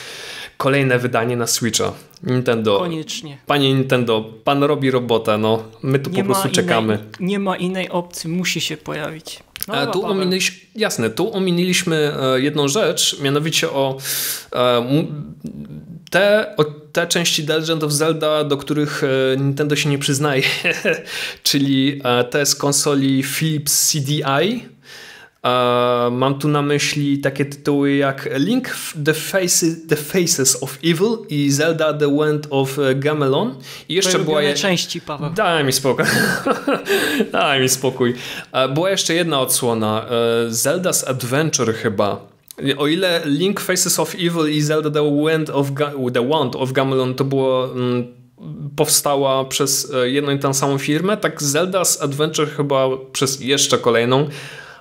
kolejne wydanie na Switcha. Nintendo. Koniecznie. Panie Nintendo, pan robi robotę, no. My tu nie po prostu czekamy. nie ma innej opcji, musi się pojawić. No, tu ominęliśmy, jasne, tu ominęliśmy e, jedną rzecz, mianowicie o e, te, te części The Legend of Zelda, do których e, Nintendo się nie przyznaje, czyli e, te z konsoli Philips CDI. E, mam tu na myśli takie tytuły jak Link the Faces, the Faces of Evil i Zelda The Wind of Gamelon. I jeszcze była je... części, Paweł. Daj mi spokój. Daj mi spokój. Była jeszcze jedna odsłona. Zelda's Adventure chyba o ile Link Faces of Evil i Zelda The Wand of, The Wand of Gamelon to było mm, powstała przez e, jedną i tę samą firmę, tak Zelda's Adventure chyba przez jeszcze kolejną,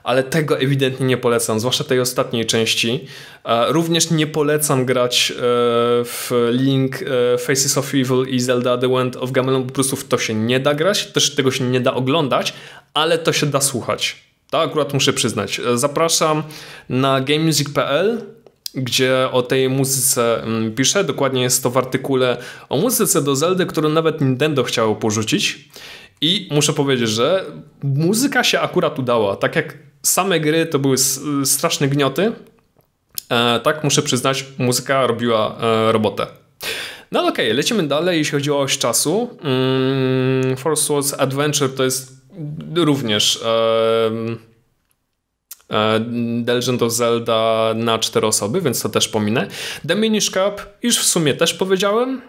ale tego ewidentnie nie polecam, zwłaszcza tej ostatniej części. E, również nie polecam grać e, w Link Faces of Evil i Zelda The Wand of Gamelon, po prostu w to się nie da grać, też tego się nie da oglądać, ale to się da słuchać. To akurat muszę przyznać. Zapraszam na gamemusic.pl gdzie o tej muzyce mm, piszę. Dokładnie jest to w artykule o muzyce do Zeldy, którą nawet Nintendo chciało porzucić. I muszę powiedzieć, że muzyka się akurat udała. Tak jak same gry to były straszne gnioty, e, tak muszę przyznać, muzyka robiła e, robotę. No okej, okay, lecimy dalej, jeśli chodzi o oś czasu. Mm, Force Adventure to jest również The Legend of Zelda na cztery osoby, więc to też pominę. The Minish Cup już w sumie też powiedziałem.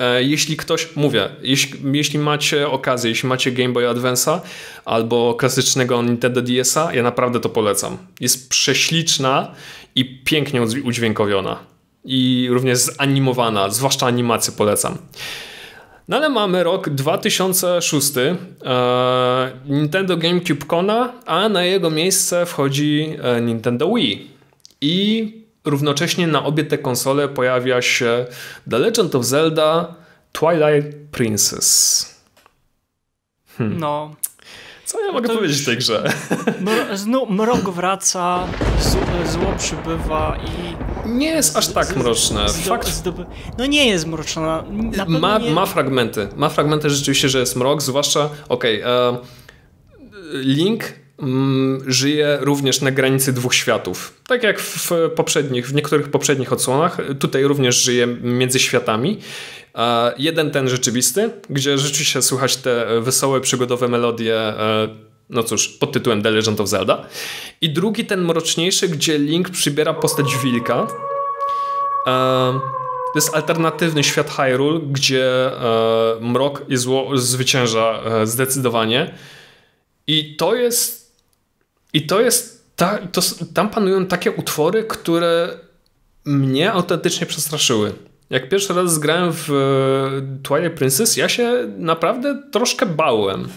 E, jeśli ktoś, mówię, jeśli, jeśli macie okazję, jeśli macie Game Boy Advance'a albo klasycznego Nintendo DS-a, ja naprawdę to polecam. Jest prześliczna i pięknie udźwiękowiona. I również zanimowana, zwłaszcza animację polecam. No ale mamy rok 2006, e, Nintendo GameCube Kona, a na jego miejsce wchodzi e, Nintendo Wii. I równocześnie na obie te konsole pojawia się The Legend of Zelda Twilight Princess. Hmm. No. Co ja no mogę powiedzieć w tej grze? Znów mrok wraca, zło przybywa i... Nie jest aż tak mroczne. Fakt... No nie jest mroczna. Ma, nie... ma fragmenty. Ma fragmenty rzeczywiście, że jest mrok, zwłaszcza, okej, okay, uh, Link żyje również na granicy dwóch światów. Tak jak w poprzednich, w niektórych poprzednich odsłonach, tutaj również żyje między światami. Jeden ten rzeczywisty, gdzie rzeczywiście słychać te wesołe, przygodowe melodie, e, no cóż, pod tytułem The Legend of Zelda. I drugi ten mroczniejszy, gdzie Link przybiera postać wilka. E, to jest alternatywny świat Hyrule, gdzie e, mrok i zło zwycięża zdecydowanie. I to jest. I to jest. Ta, to, tam panują takie utwory, które mnie autentycznie przestraszyły. Jak pierwszy raz zgrałem w e, Twilight Princess, ja się naprawdę troszkę bałem.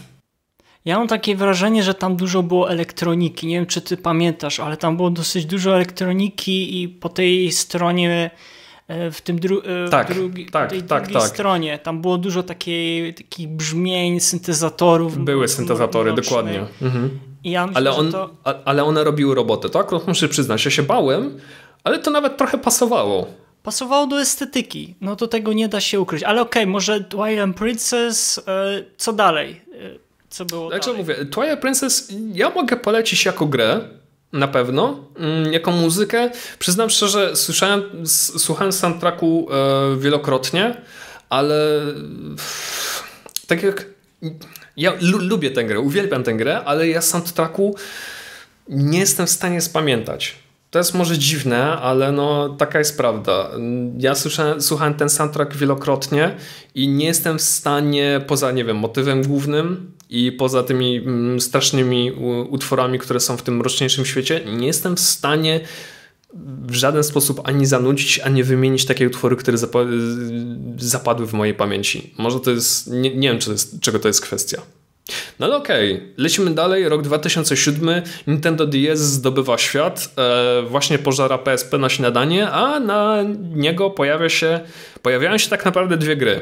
Ja mam takie wrażenie, że tam dużo było elektroniki. Nie wiem, czy ty pamiętasz, ale tam było dosyć dużo elektroniki i po tej stronie e, w tym dru e, tak, drugi, tak, tej tak, drugiej tak. stronie. Tam było dużo takiej, takich brzmień, syntezatorów. Były syntezatory, dokładnie. Mhm. Ja myślę, ale, on, to... ale one robiły robotę, tak? No, muszę przyznać, ja się bałem, ale to nawet trochę pasowało pasowało do estetyki. No to tego nie da się ukryć. Ale okej, okay, może Twilight Princess, e, co dalej? E, co było Także dalej? mówię, Twilight Princess ja mogę polecić jako grę, na pewno, mm, jako muzykę. Przyznam szczerze, słyszałem, słuchałem soundtracku e, wielokrotnie, ale tak jak ja lubię tę grę, uwielbiam tę grę, ale ja soundtracku nie jestem w stanie spamiętać. To jest może dziwne, ale no taka jest prawda. Ja słyszałem, słuchałem ten soundtrack wielokrotnie i nie jestem w stanie, poza, nie wiem, motywem głównym i poza tymi mm, strasznymi utworami, które są w tym mroczniejszym świecie, nie jestem w stanie w żaden sposób ani zanudzić, ani wymienić takie utwory, które zapadły w mojej pamięci. Może to jest, nie, nie wiem, czy to jest, czego to jest kwestia. No ale okej, okay. lecimy dalej. Rok 2007. Nintendo DS zdobywa świat. E, właśnie pożara PSP na śniadanie, a na niego pojawia się, pojawiają się tak naprawdę dwie gry. E,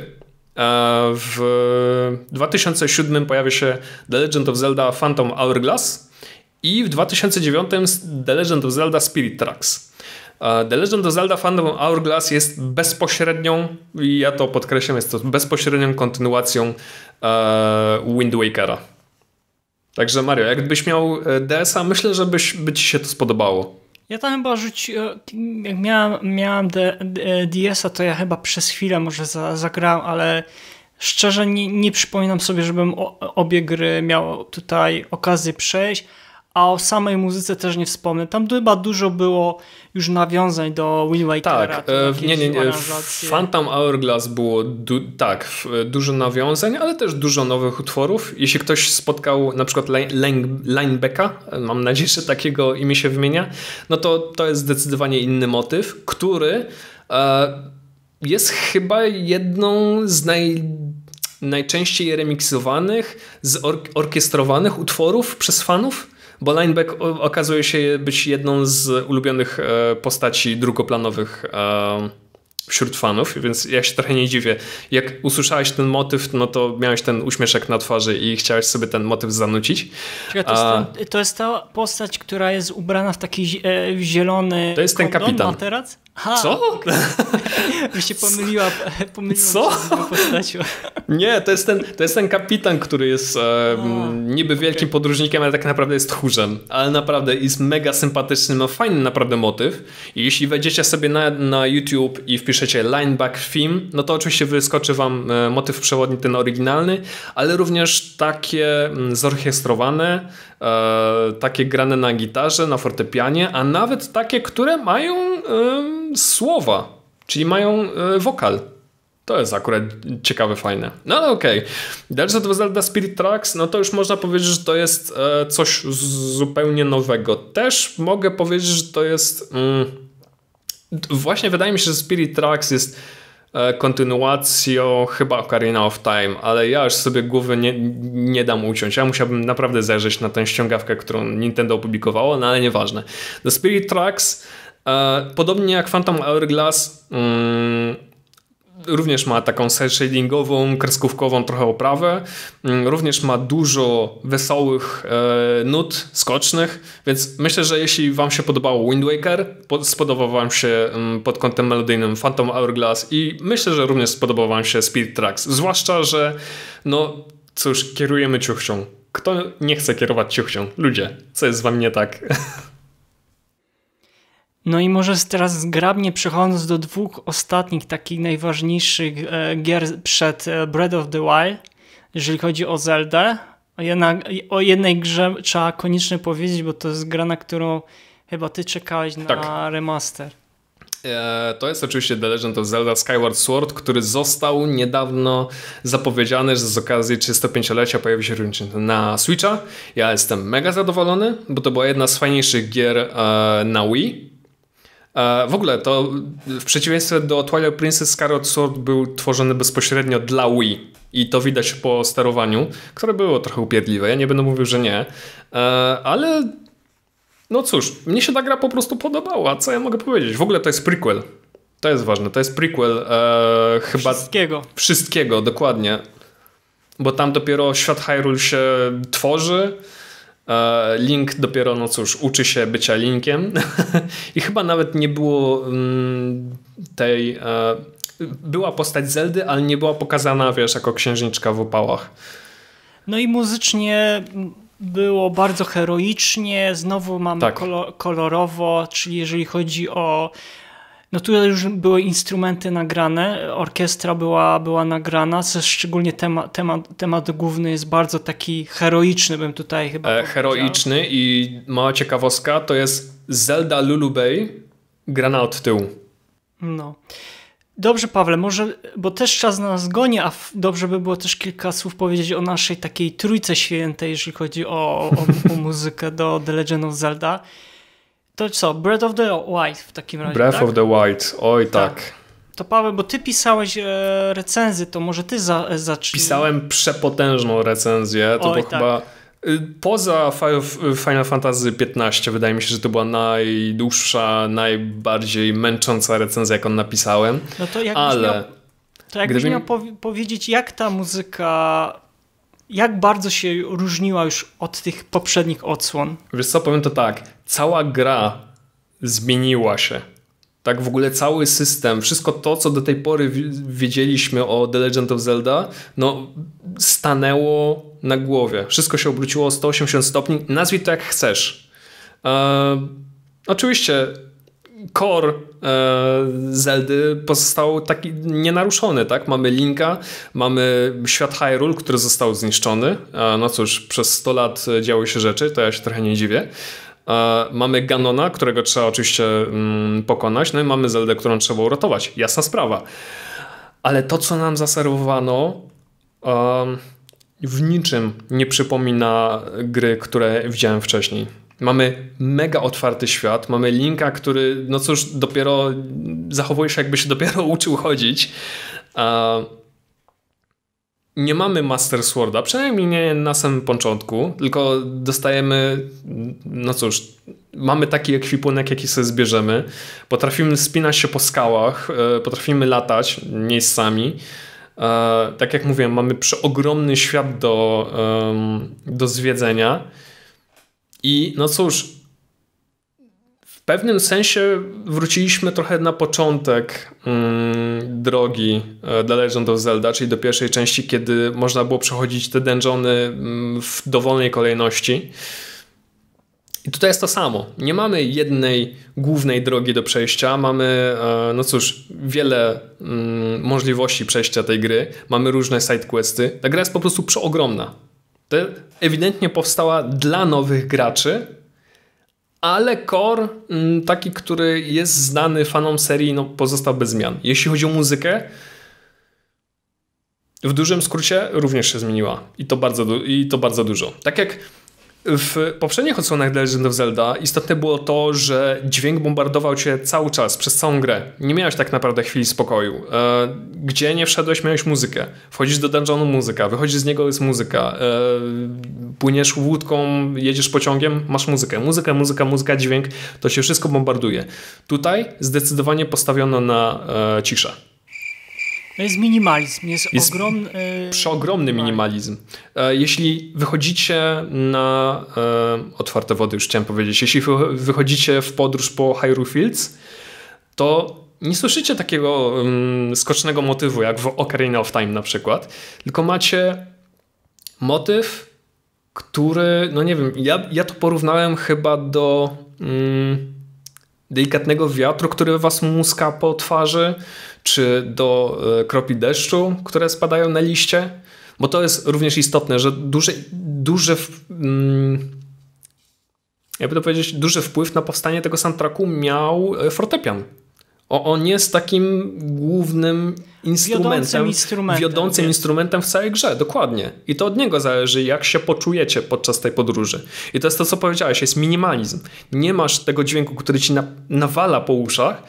w 2007 pojawia się The Legend of Zelda Phantom Hourglass i w 2009 The Legend of Zelda Spirit Tracks. E, The Legend of Zelda Phantom Hourglass jest bezpośrednią, i ja to podkreślam, jest to bezpośrednią kontynuacją e, Wind Wakera. Także Mario, jakbyś miał e, DS-a, myślę, że byś, by ci się to spodobało. Ja tam chyba rzuciłem, jak miałem, miałem DS-a, to ja chyba przez chwilę może za, zagrałem, ale szczerze nie, nie przypominam sobie, żebym obie gry miał tutaj okazję przejść a o samej muzyce też nie wspomnę. Tam chyba dużo było już nawiązań do Wind Wakera. Tak, e, nie, nie, nie. Phantom Hourglass było du tak, dużo nawiązań, ale też dużo nowych utworów. Jeśli ktoś spotkał na przykład Linebacka, mam nadzieję, że takiego imię się wymienia, no to to jest zdecydowanie inny motyw, który e, jest chyba jedną z naj najczęściej remiksowanych, zorkiestrowanych utworów przez fanów bo lineback okazuje się być jedną z ulubionych e, postaci drugoplanowych e, wśród fanów, więc ja się trochę nie dziwię. Jak usłyszałeś ten motyw, no to miałeś ten uśmieszek na twarzy i chciałeś sobie ten motyw zanucić. Czekaj, to, A... jest ten, to, jest ta postać, która jest ubrana w taki e, zielony To jest ten kapitan. teraz? Ha, Co? Okay. Mi się pomyliła, pomyliła Co? postacią. Nie, to jest, ten, to jest ten kapitan, który jest e, niby wielkim okay. podróżnikiem, ale tak naprawdę jest tchórzem. Ale naprawdę jest mega sympatyczny, ma fajny naprawdę motyw. I jeśli wejdziecie sobie na, na YouTube i wpiszecie Lineback Theme, no to oczywiście wyskoczy wam e, motyw przewodni, ten oryginalny, ale również takie mm, zorchestrowane, takie grane na gitarze, na fortepianie, a nawet takie, które mają e, słowa, czyli mają e, wokal. To jest akurat ciekawe, fajne. No ale okej. Okay. Legend of Zelda Spirit Tracks, no to już można powiedzieć, że to jest e, coś zupełnie nowego. Też mogę powiedzieć, że to jest... Mm, właśnie wydaje mi się, że Spirit Tracks jest e, kontynuacją chyba Ocarina of Time, ale ja już sobie głowy nie, nie dam uciąć. Ja musiałbym naprawdę zajrzeć na tę ściągawkę, którą Nintendo opublikowało, no ale nieważne. The Spirit Tracks, e, podobnie jak Phantom Hourglass, mm, również ma taką shadingową, kreskówkową trochę oprawę. Mm, również ma dużo wesołych e, nut skocznych, więc myślę, że jeśli wam się podobało Wind Waker, spodobał wam się mm, pod kątem melodyjnym Phantom Hourglass i myślę, że również spodobał wam się Speed Tracks. Zwłaszcza, że no cóż, kierujemy ciuchcią. Kto nie chce kierować ciuchcią? Ludzie, co jest z wami nie tak? No i może teraz zgrabnie przechodząc do dwóch ostatnich takich najważniejszych e, gier przed e, Breath of the Wild, jeżeli chodzi o Zelda. O, jednej grze trzeba koniecznie powiedzieć, bo to jest gra, na którą chyba ty czekałeś na tak. remaster. E, to jest oczywiście The Legend of Zelda Skyward Sword, który został niedawno zapowiedziany, że z okazji 35-lecia pojawi się również na Switcha. Ja jestem mega zadowolony, bo to była jedna z fajniejszych gier na Wii. E, w ogóle to w przeciwieństwie do Twilight Princess Skyward Sword był tworzony bezpośrednio dla Wii i to widać po sterowaniu, które było trochę upierdliwe. Ja nie będę mówił, że nie, e, ale no cóż, mnie się ta gra po prostu podobała. Co ja mogę powiedzieć? W ogóle to jest prequel. To jest ważne. To jest prequel e, chyba... Wszystkiego. Wszystkiego, dokładnie. Bo tam dopiero świat Hyrule się tworzy Link dopiero, no cóż, uczy się bycia Linkiem i chyba nawet nie było mm, tej... E, była postać Zeldy, ale nie była pokazana, wiesz, jako księżniczka w opałach. No i muzycznie było bardzo heroicznie, znowu mamy tak. kolorowo, czyli jeżeli chodzi o no tutaj już były instrumenty nagrane, orkiestra była, była nagrana, szczególnie temat, temat, temat główny jest bardzo taki heroiczny, bym tutaj chyba e, Heroiczny i mała ciekawostka, to jest Zelda Lulubej grana od tyłu. No. Dobrze, Pawle, może, bo też czas nas goni, a dobrze by było też kilka słów powiedzieć o naszej takiej trójce świętej, jeżeli chodzi o, o, o muzykę do The Legend of Zelda. To co, Breath of the Wild w takim razie, Breath tak? of the Wild, oj tak. tak. To Paweł, bo ty pisałeś e, recenzję, to może ty za, e, zacznij. Pisałem przepotężną recenzję, to Oj, tak. chyba... Y, poza Final Fantasy XV wydaje mi się, że to była najdłuższa, najbardziej męcząca recenzja, jaką napisałem. No to jakbyś ale... miał, to jakbyś miał powiedzieć, jak ta muzyka jak bardzo się różniła już od tych poprzednich odsłon? Wiesz co, powiem to tak. Cała gra zmieniła się. Tak w ogóle cały system, wszystko to, co do tej pory wiedzieliśmy o The Legend of Zelda, no stanęło na głowie. Wszystko się obróciło o 180 stopni. Nazwij to jak chcesz. Eee, oczywiście core e, Zeldy pozostał taki nienaruszony, tak? Mamy Linka, mamy świat Hyrule, który został zniszczony. E, no cóż, przez 100 lat działy się rzeczy, to ja się trochę nie dziwię. E, mamy Ganona, którego trzeba oczywiście mm, pokonać, no i mamy Zeldę, którą trzeba uratować. Jasna sprawa. Ale to, co nam zaserwowano, w niczym nie przypomina gry, które widziałem wcześniej. Mamy mega otwarty świat, mamy Linka, który, no cóż, dopiero zachowuje się jakby się dopiero uczył chodzić. nie mamy Master Sworda, przynajmniej nie na samym początku, tylko dostajemy, no cóż, mamy taki ekwipunek, jaki sobie zbierzemy. Potrafimy spinać się po skałach, e, potrafimy latać miejscami. E, tak jak mówiłem, mamy przeogromny świat do, do zwiedzenia. I no cóż, w pewnym sensie wróciliśmy trochę na początek mm, drogi e, The Legend of Zelda, czyli do pierwszej części, kiedy można było przechodzić te dungeony mm, w dowolnej kolejności. I tutaj jest to samo. Nie mamy jednej głównej drogi do przejścia, mamy, e, no cóż, wiele mm, możliwości przejścia tej gry, mamy różne sidequesty. Ta gra jest po prostu przeogromna. To ewidentnie powstała dla nowych graczy, ale core, mm, taki, który jest znany fanom serii, no, pozostał bez zmian. Jeśli chodzi o muzykę, w dużym skrócie również się zmieniła i to bardzo, i to bardzo dużo. Tak jak w poprzednich odsłonach The Legend of Zelda istotne było to, że dźwięk bombardował cię cały czas, przez całą grę. Nie miałeś tak naprawdę chwili spokoju. E, gdzie nie wszedłeś, miałeś muzykę. Wchodzisz do dungeonu, muzyka. Wychodzisz z niego, jest muzyka. E, płyniesz łódką, jedziesz pociągiem, masz muzykę. Muzyka, muzyka, muzyka, dźwięk. To się wszystko bombarduje. Tutaj zdecydowanie postawiono na e, ciszę. To jest minimalizm, jest, jest ogromny. Przeogromny minimalizm. E, jeśli wychodzicie na e, otwarte wody, już chciałem powiedzieć, jeśli wychodzicie w podróż po Hyrule Fields, to nie słyszycie takiego um, skocznego motywu jak w Ocarina of Time na przykład, tylko macie motyw, który, no nie wiem, ja, ja to porównałem chyba do um, delikatnego wiatru, który was muska po twarzy, czy do e, kropli deszczu, które spadają na liście, bo to jest również istotne, że duży, duży mm, jakby to powiedzieć, duży wpływ na powstanie tego soundtracku miał e, fortepian. O, on jest takim głównym instrumentem, wiodącym instrumentem, wiodącym instrumentem w całej grze, dokładnie. I to od niego zależy, jak się poczujecie podczas tej podróży. I to jest to, co powiedziałeś, jest minimalizm. Nie masz tego dźwięku, który ci na, nawala po uszach,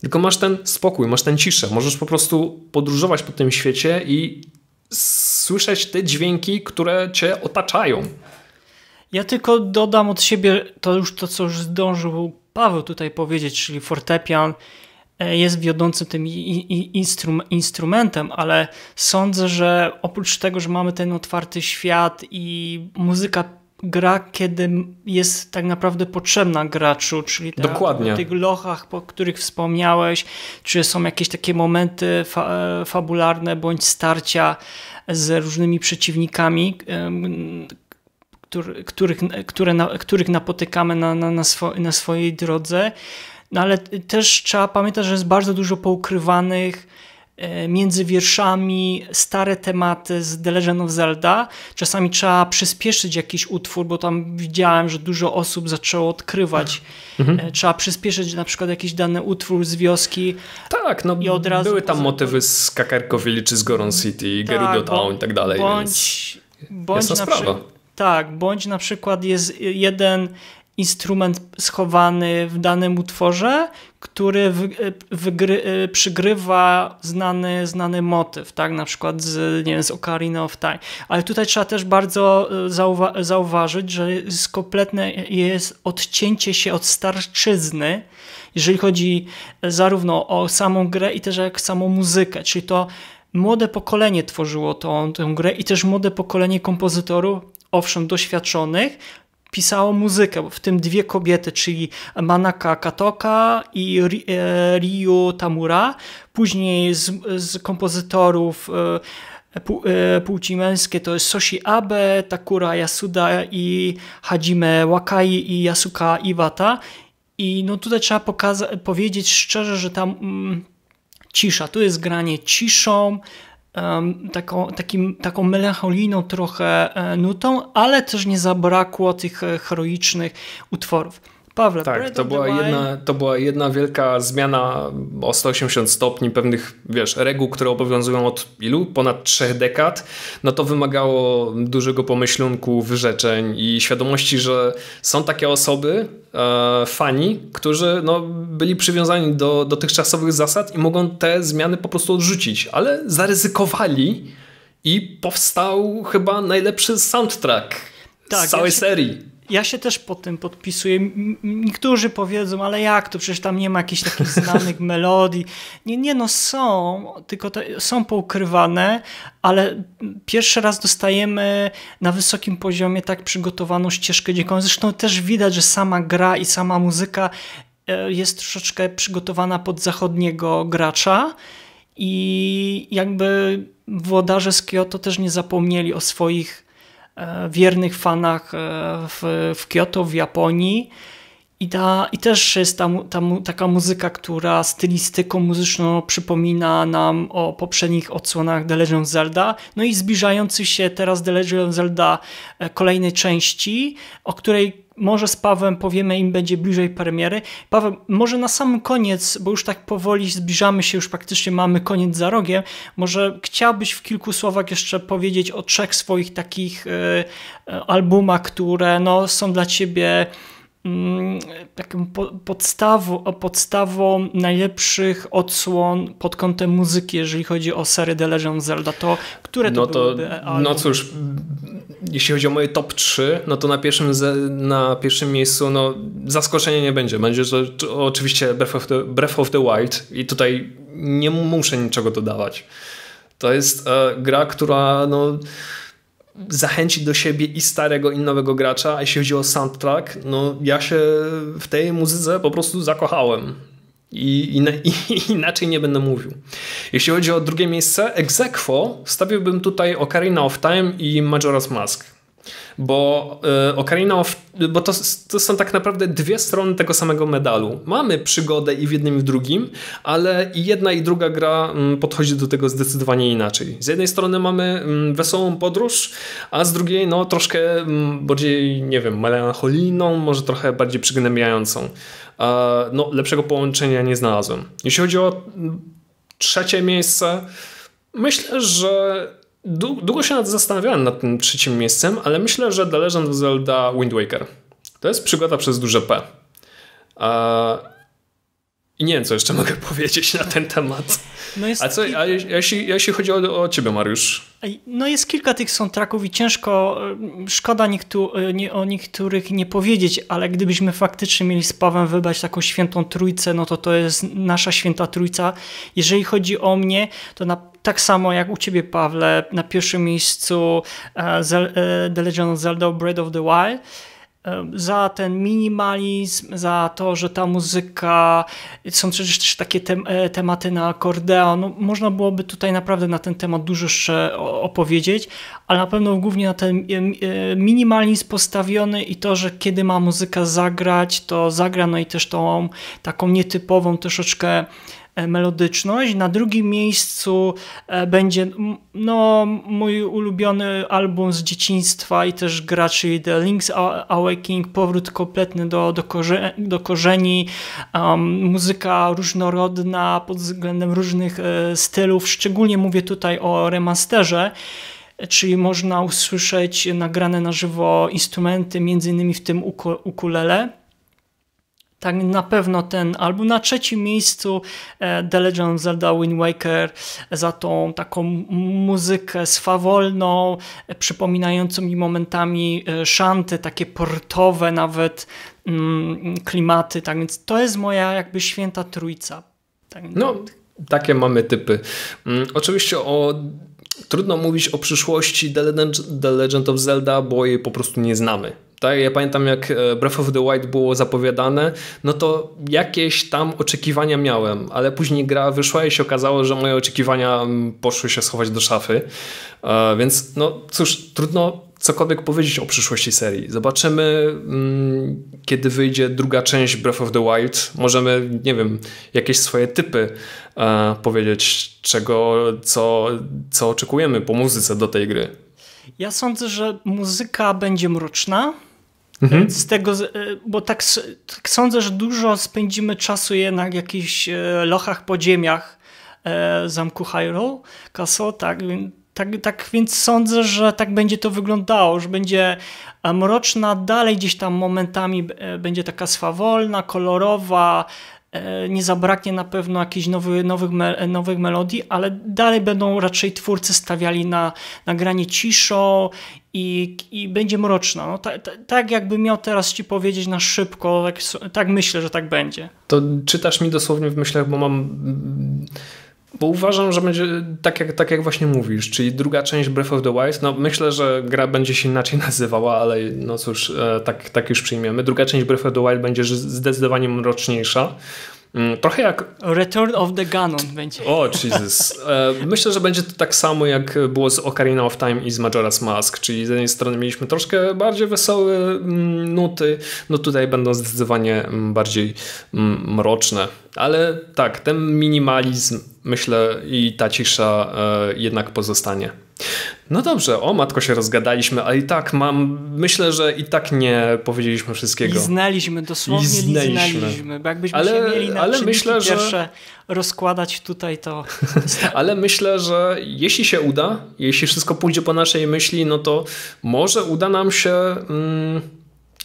tylko masz ten spokój, masz ten ciszę. Możesz po prostu podróżować po tym świecie i słyszeć te dźwięki, które cię otaczają. Ja tylko dodam od siebie to już to, co już zdążył Paweł tutaj powiedzieć, czyli fortepian jest wiodącym tym instrumentem, ale sądzę, że oprócz tego, że mamy ten otwarty świat i muzyka gra, kiedy jest tak naprawdę potrzebna graczu, czyli te, Dokładnie. tych lochach, o których wspomniałeś, czy są jakieś takie momenty fa e, fabularne bądź starcia z różnymi przeciwnikami, których, które, których napotykamy na, na, na, swo, na swojej drodze. No ale też trzeba pamiętać, że jest bardzo dużo poukrywanych E, między wierszami stare tematy z The Legend of Zelda. Czasami trzeba przyspieszyć jakiś utwór, bo tam widziałem, że dużo osób zaczęło odkrywać. Mhm. E, trzeba przyspieszyć na przykład jakiś dany utwór z wioski. Tak, no i od razu były tam motywy z Kakarko czy z Goron City, tak, Gerudo Town i tak dalej. Bądź, bądź na sprawa. Tak, bądź na przykład jest jeden instrument schowany w danym utworze, który wygry, e, przygrywa znany, znany motyw, tak, na przykład z, nie wiem, z Ocarina of Time. Ale tutaj trzeba też bardzo e, zauwa zauważyć, że jest kompletne jest odcięcie się od starczyzny, jeżeli chodzi zarówno o samą grę i też jak samą muzykę, czyli to młode pokolenie tworzyło tą, tę grę i też młode pokolenie kompozytorów, owszem, doświadczonych, pisało muzykę, w tym dwie kobiety, czyli Manaka Katoka i e, Ryu Tamura. Później z, z kompozytorów e, e, płci męskie to jest Soshi Abe, Takura Yasuda i Hajime Wakai i Yasuka Iwata. I no tutaj trzeba powiedzieć szczerze, że tam mm, cisza, tu jest granie ciszą, taką, takim, taką melancholijną trochę e, nutą, ale też nie zabrakło tych e, heroicznych utworów. Pawle, tak, to była, jedna, to była jedna wielka zmiana o 180 stopni pewnych, wiesz, reguł, które obowiązują od ilu? Ponad trzech dekad. No to wymagało dużego pomyślunku, wyrzeczeń i świadomości, że są takie osoby, e, fani, którzy no, byli przywiązani do dotychczasowych zasad i mogą te zmiany po prostu odrzucić, ale zaryzykowali i powstał chyba najlepszy soundtrack tak, z całej ja się... serii ja się też po tym podpisuję. Niektórzy powiedzą, ale jak to? Przecież tam nie ma jakichś takich znanych melodii. Nie, nie, no są, tylko są poukrywane, ale pierwszy raz dostajemy na wysokim poziomie tak przygotowaną ścieżkę dźwiękową. Zresztą też widać, że sama gra i sama muzyka e, jest troszeczkę przygotowana pod zachodniego gracza. I jakby włodarze z Kyoto też nie zapomnieli o swoich wiernych fanach e, w, w Kyoto, w Japonii. I, ta, I też jest ta, ta, taka muzyka, która stylistyką muzyczną przypomina nam o poprzednich odsłonach The Legend of Zelda. No i zbliżający się teraz The Legend of Zelda e, kolejnej części, o której może z Pawłem powiemy im będzie bliżej premiery. Paweł, może na sam koniec, bo już tak powoli zbliżamy się, już praktycznie mamy koniec za rogiem, może chciałbyś w kilku słowach jeszcze powiedzieć o trzech swoich takich y, albumach, które no, są dla ciebie Mm, taką podstawą, podstawą najlepszych odsłon pod kątem muzyki, jeżeli chodzi o serię The Legend of Zelda, to które to no to, byłyby No cóż, jeśli chodzi o moje top 3, no to na pierwszym, na pierwszym miejscu no, zaskoczenia nie będzie. Będzie to, oczywiście Breath of, the, Breath of the Wild i tutaj nie muszę niczego dodawać. To jest e, gra, która no zachęcić do siebie i starego, i nowego gracza. A jeśli chodzi o soundtrack, no ja się w tej muzyce po prostu zakochałem. I, i, i inaczej nie będę mówił. Jeśli chodzi o drugie miejsce, Exequo stawiłbym tutaj Ocarina of Time i Majora's Mask bo e, Ocarina of, bo to, to są tak naprawdę dwie strony tego samego medalu. Mamy przygodę i w jednym i w drugim, ale i jedna i druga gra mm, podchodzi do tego zdecydowanie inaczej. Z jednej strony mamy mm, wesołą podróż, a z drugiej no troszkę mm, bardziej, nie wiem, melancholijną, może trochę bardziej przygnębiającą. No lepszego połączenia nie znalazłem. Jeśli chodzi o trzecie miejsce, myślę, że Długo się zastanawiałem nad tym trzecim miejscem, ale myślę, że The Legend of Zelda Wind Waker to jest przygoda przez duże P. I nie wiem, co jeszcze mogę powiedzieć na ten temat. No a co, a jeśli, jeśli chodzi o, o ciebie, Mariusz? No jest kilka tych soundtracków i ciężko, e, szkoda niektó e, nie, o niektórych nie powiedzieć, ale gdybyśmy faktycznie mieli z Pawem wybrać taką świętą trójcę, no to to jest nasza święta trójca. Jeżeli chodzi o mnie, to na, tak samo jak u ciebie, Pawle, na pierwszym miejscu uh, The Legend of Zelda Breath of the Wild, za ten minimalizm, za to, że ta muzyka, są przecież też takie e, tematy na akordeon. No, można byłoby tutaj naprawdę na ten temat dużo jeszcze opowiedzieć, ale na pewno głównie na ten e, e, minimalizm postawiony i to, że kiedy ma muzyka zagrać, to zagra, no i też tą taką nietypową troszeczkę melodyczność. Na drugim miejscu e, będzie no, mój ulubiony album z dzieciństwa i też gra, czyli The Link's Awakening, powrót kompletny do, do, korze do korzeni, um, muzyka różnorodna pod względem różnych e, stylów, szczególnie mówię tutaj o remasterze, czyli można usłyszeć nagrane na żywo instrumenty, między innymi w tym ukulele tak na pewno ten album. Na trzecim miejscu e, The Legend of Zelda Wind Waker za tą taką muzykę swawolną, e, przypominającą mi momentami e, szanty, takie portowe nawet mm, klimaty. Tak więc to jest moja jakby święta trójca. Tak, no, takie mamy typy. Mm, oczywiście o trudno mówić o przyszłości The Legend, The Legend of Zelda, bo jej po prostu nie znamy. Tak, ja pamiętam jak e, Breath of the Wild było zapowiadane, no to jakieś tam oczekiwania miałem, ale później gra wyszła i się okazało, że moje oczekiwania mm, poszły się schować do szafy. E, więc no cóż, trudno cokolwiek powiedzieć o przyszłości serii. Zobaczymy, mm, kiedy wyjdzie druga część Breath of the Wild. Możemy, nie wiem, jakieś swoje typy e, powiedzieć, czego, co, co oczekujemy po muzyce do tej gry. Ja sądzę, że muzyka będzie mroczna, Mhm. Z tego, e, bo tak, tak, sądzę, że dużo spędzimy czasu jednak w jakichś e, lochach, podziemiach e, zamku Hyrule Castle, tak, tak, tak więc sądzę, że tak będzie to wyglądało, że będzie mroczna, dalej gdzieś tam momentami będzie taka swawolna, kolorowa, nie zabraknie na pewno jakichś nowych, nowych, nowych melodii, ale dalej będą raczej twórcy stawiali na, na granie ciszą i, i będzie mroczna. No, tak, tak jakby miał teraz ci powiedzieć na szybko, tak, tak myślę, że tak będzie. To czytasz mi dosłownie w myślach, bo mam bo uważam, że będzie tak jak, tak jak właśnie mówisz, czyli druga część Breath of the Wild. No myślę, że gra będzie się inaczej nazywała, ale no cóż, e, tak, tak już przyjmiemy. Druga część Breath of the Wild będzie zdecydowanie mroczniejsza. Mm, trochę jak... Return of the Ganon będzie. O, Jesus. E, myślę, że będzie to tak samo jak było z Ocarina of Time i z Majora's Mask, czyli z jednej strony mieliśmy troszkę bardziej wesołe mm, nuty, no tutaj będą zdecydowanie mm, bardziej mroczne. Ale tak, ten minimalizm myślę i ta cisza e, jednak pozostanie. No dobrze, o matko się rozgadaliśmy, ale i tak mam, myślę, że i tak nie powiedzieliśmy wszystkiego. I znaliśmy, dosłownie liznęliśmy. liznęliśmy, bo jakbyśmy ale, się mieli na ale myślę, że... pierwsze rozkładać tutaj to... ale myślę, że jeśli się uda, jeśli wszystko pójdzie po naszej myśli, no to może uda nam się... Mm,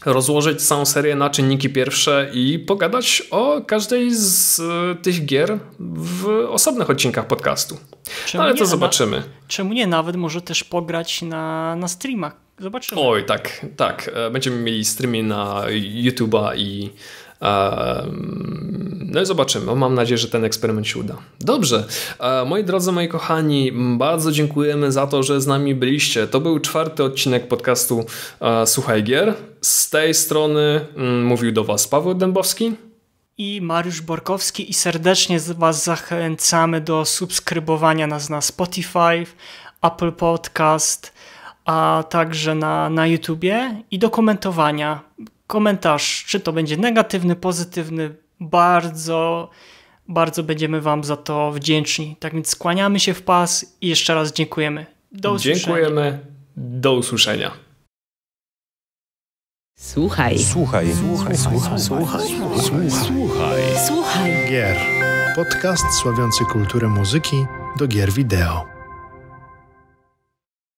rozłożyć całą serię na czynniki pierwsze i pogadać o każdej z e, tych gier w osobnych odcinkach podcastu. Czemu Ale to zobaczymy. Na, czemu nie? Nawet może też pograć na, na streamach. Zobaczymy. Oj, tak, tak. E, będziemy mieli streamy na YouTube'a i no i zobaczymy. Mam nadzieję, że ten eksperyment się uda. Dobrze. Moi drodzy, moi kochani, bardzo dziękujemy za to, że z nami byliście. To był czwarty odcinek podcastu Słuchaj Gier. Z tej strony mm, mówił do Was Paweł Dębowski i Mariusz Borkowski i serdecznie Was zachęcamy do subskrybowania nas na Spotify, Apple Podcast, a także na, na YouTubie i do komentowania komentarz, czy to będzie negatywny, pozytywny, bardzo, bardzo będziemy Wam za to wdzięczni. Tak więc skłaniamy się w pas i jeszcze raz dziękujemy. Do usłyszenia. Dziękujemy. Do usłyszenia. Słuchaj. Słuchaj. Słuchaj. Słuchaj. Słuchaj. Słuchaj. Słuchaj. Gier. Podcast sławiący kulturę muzyki do gier wideo.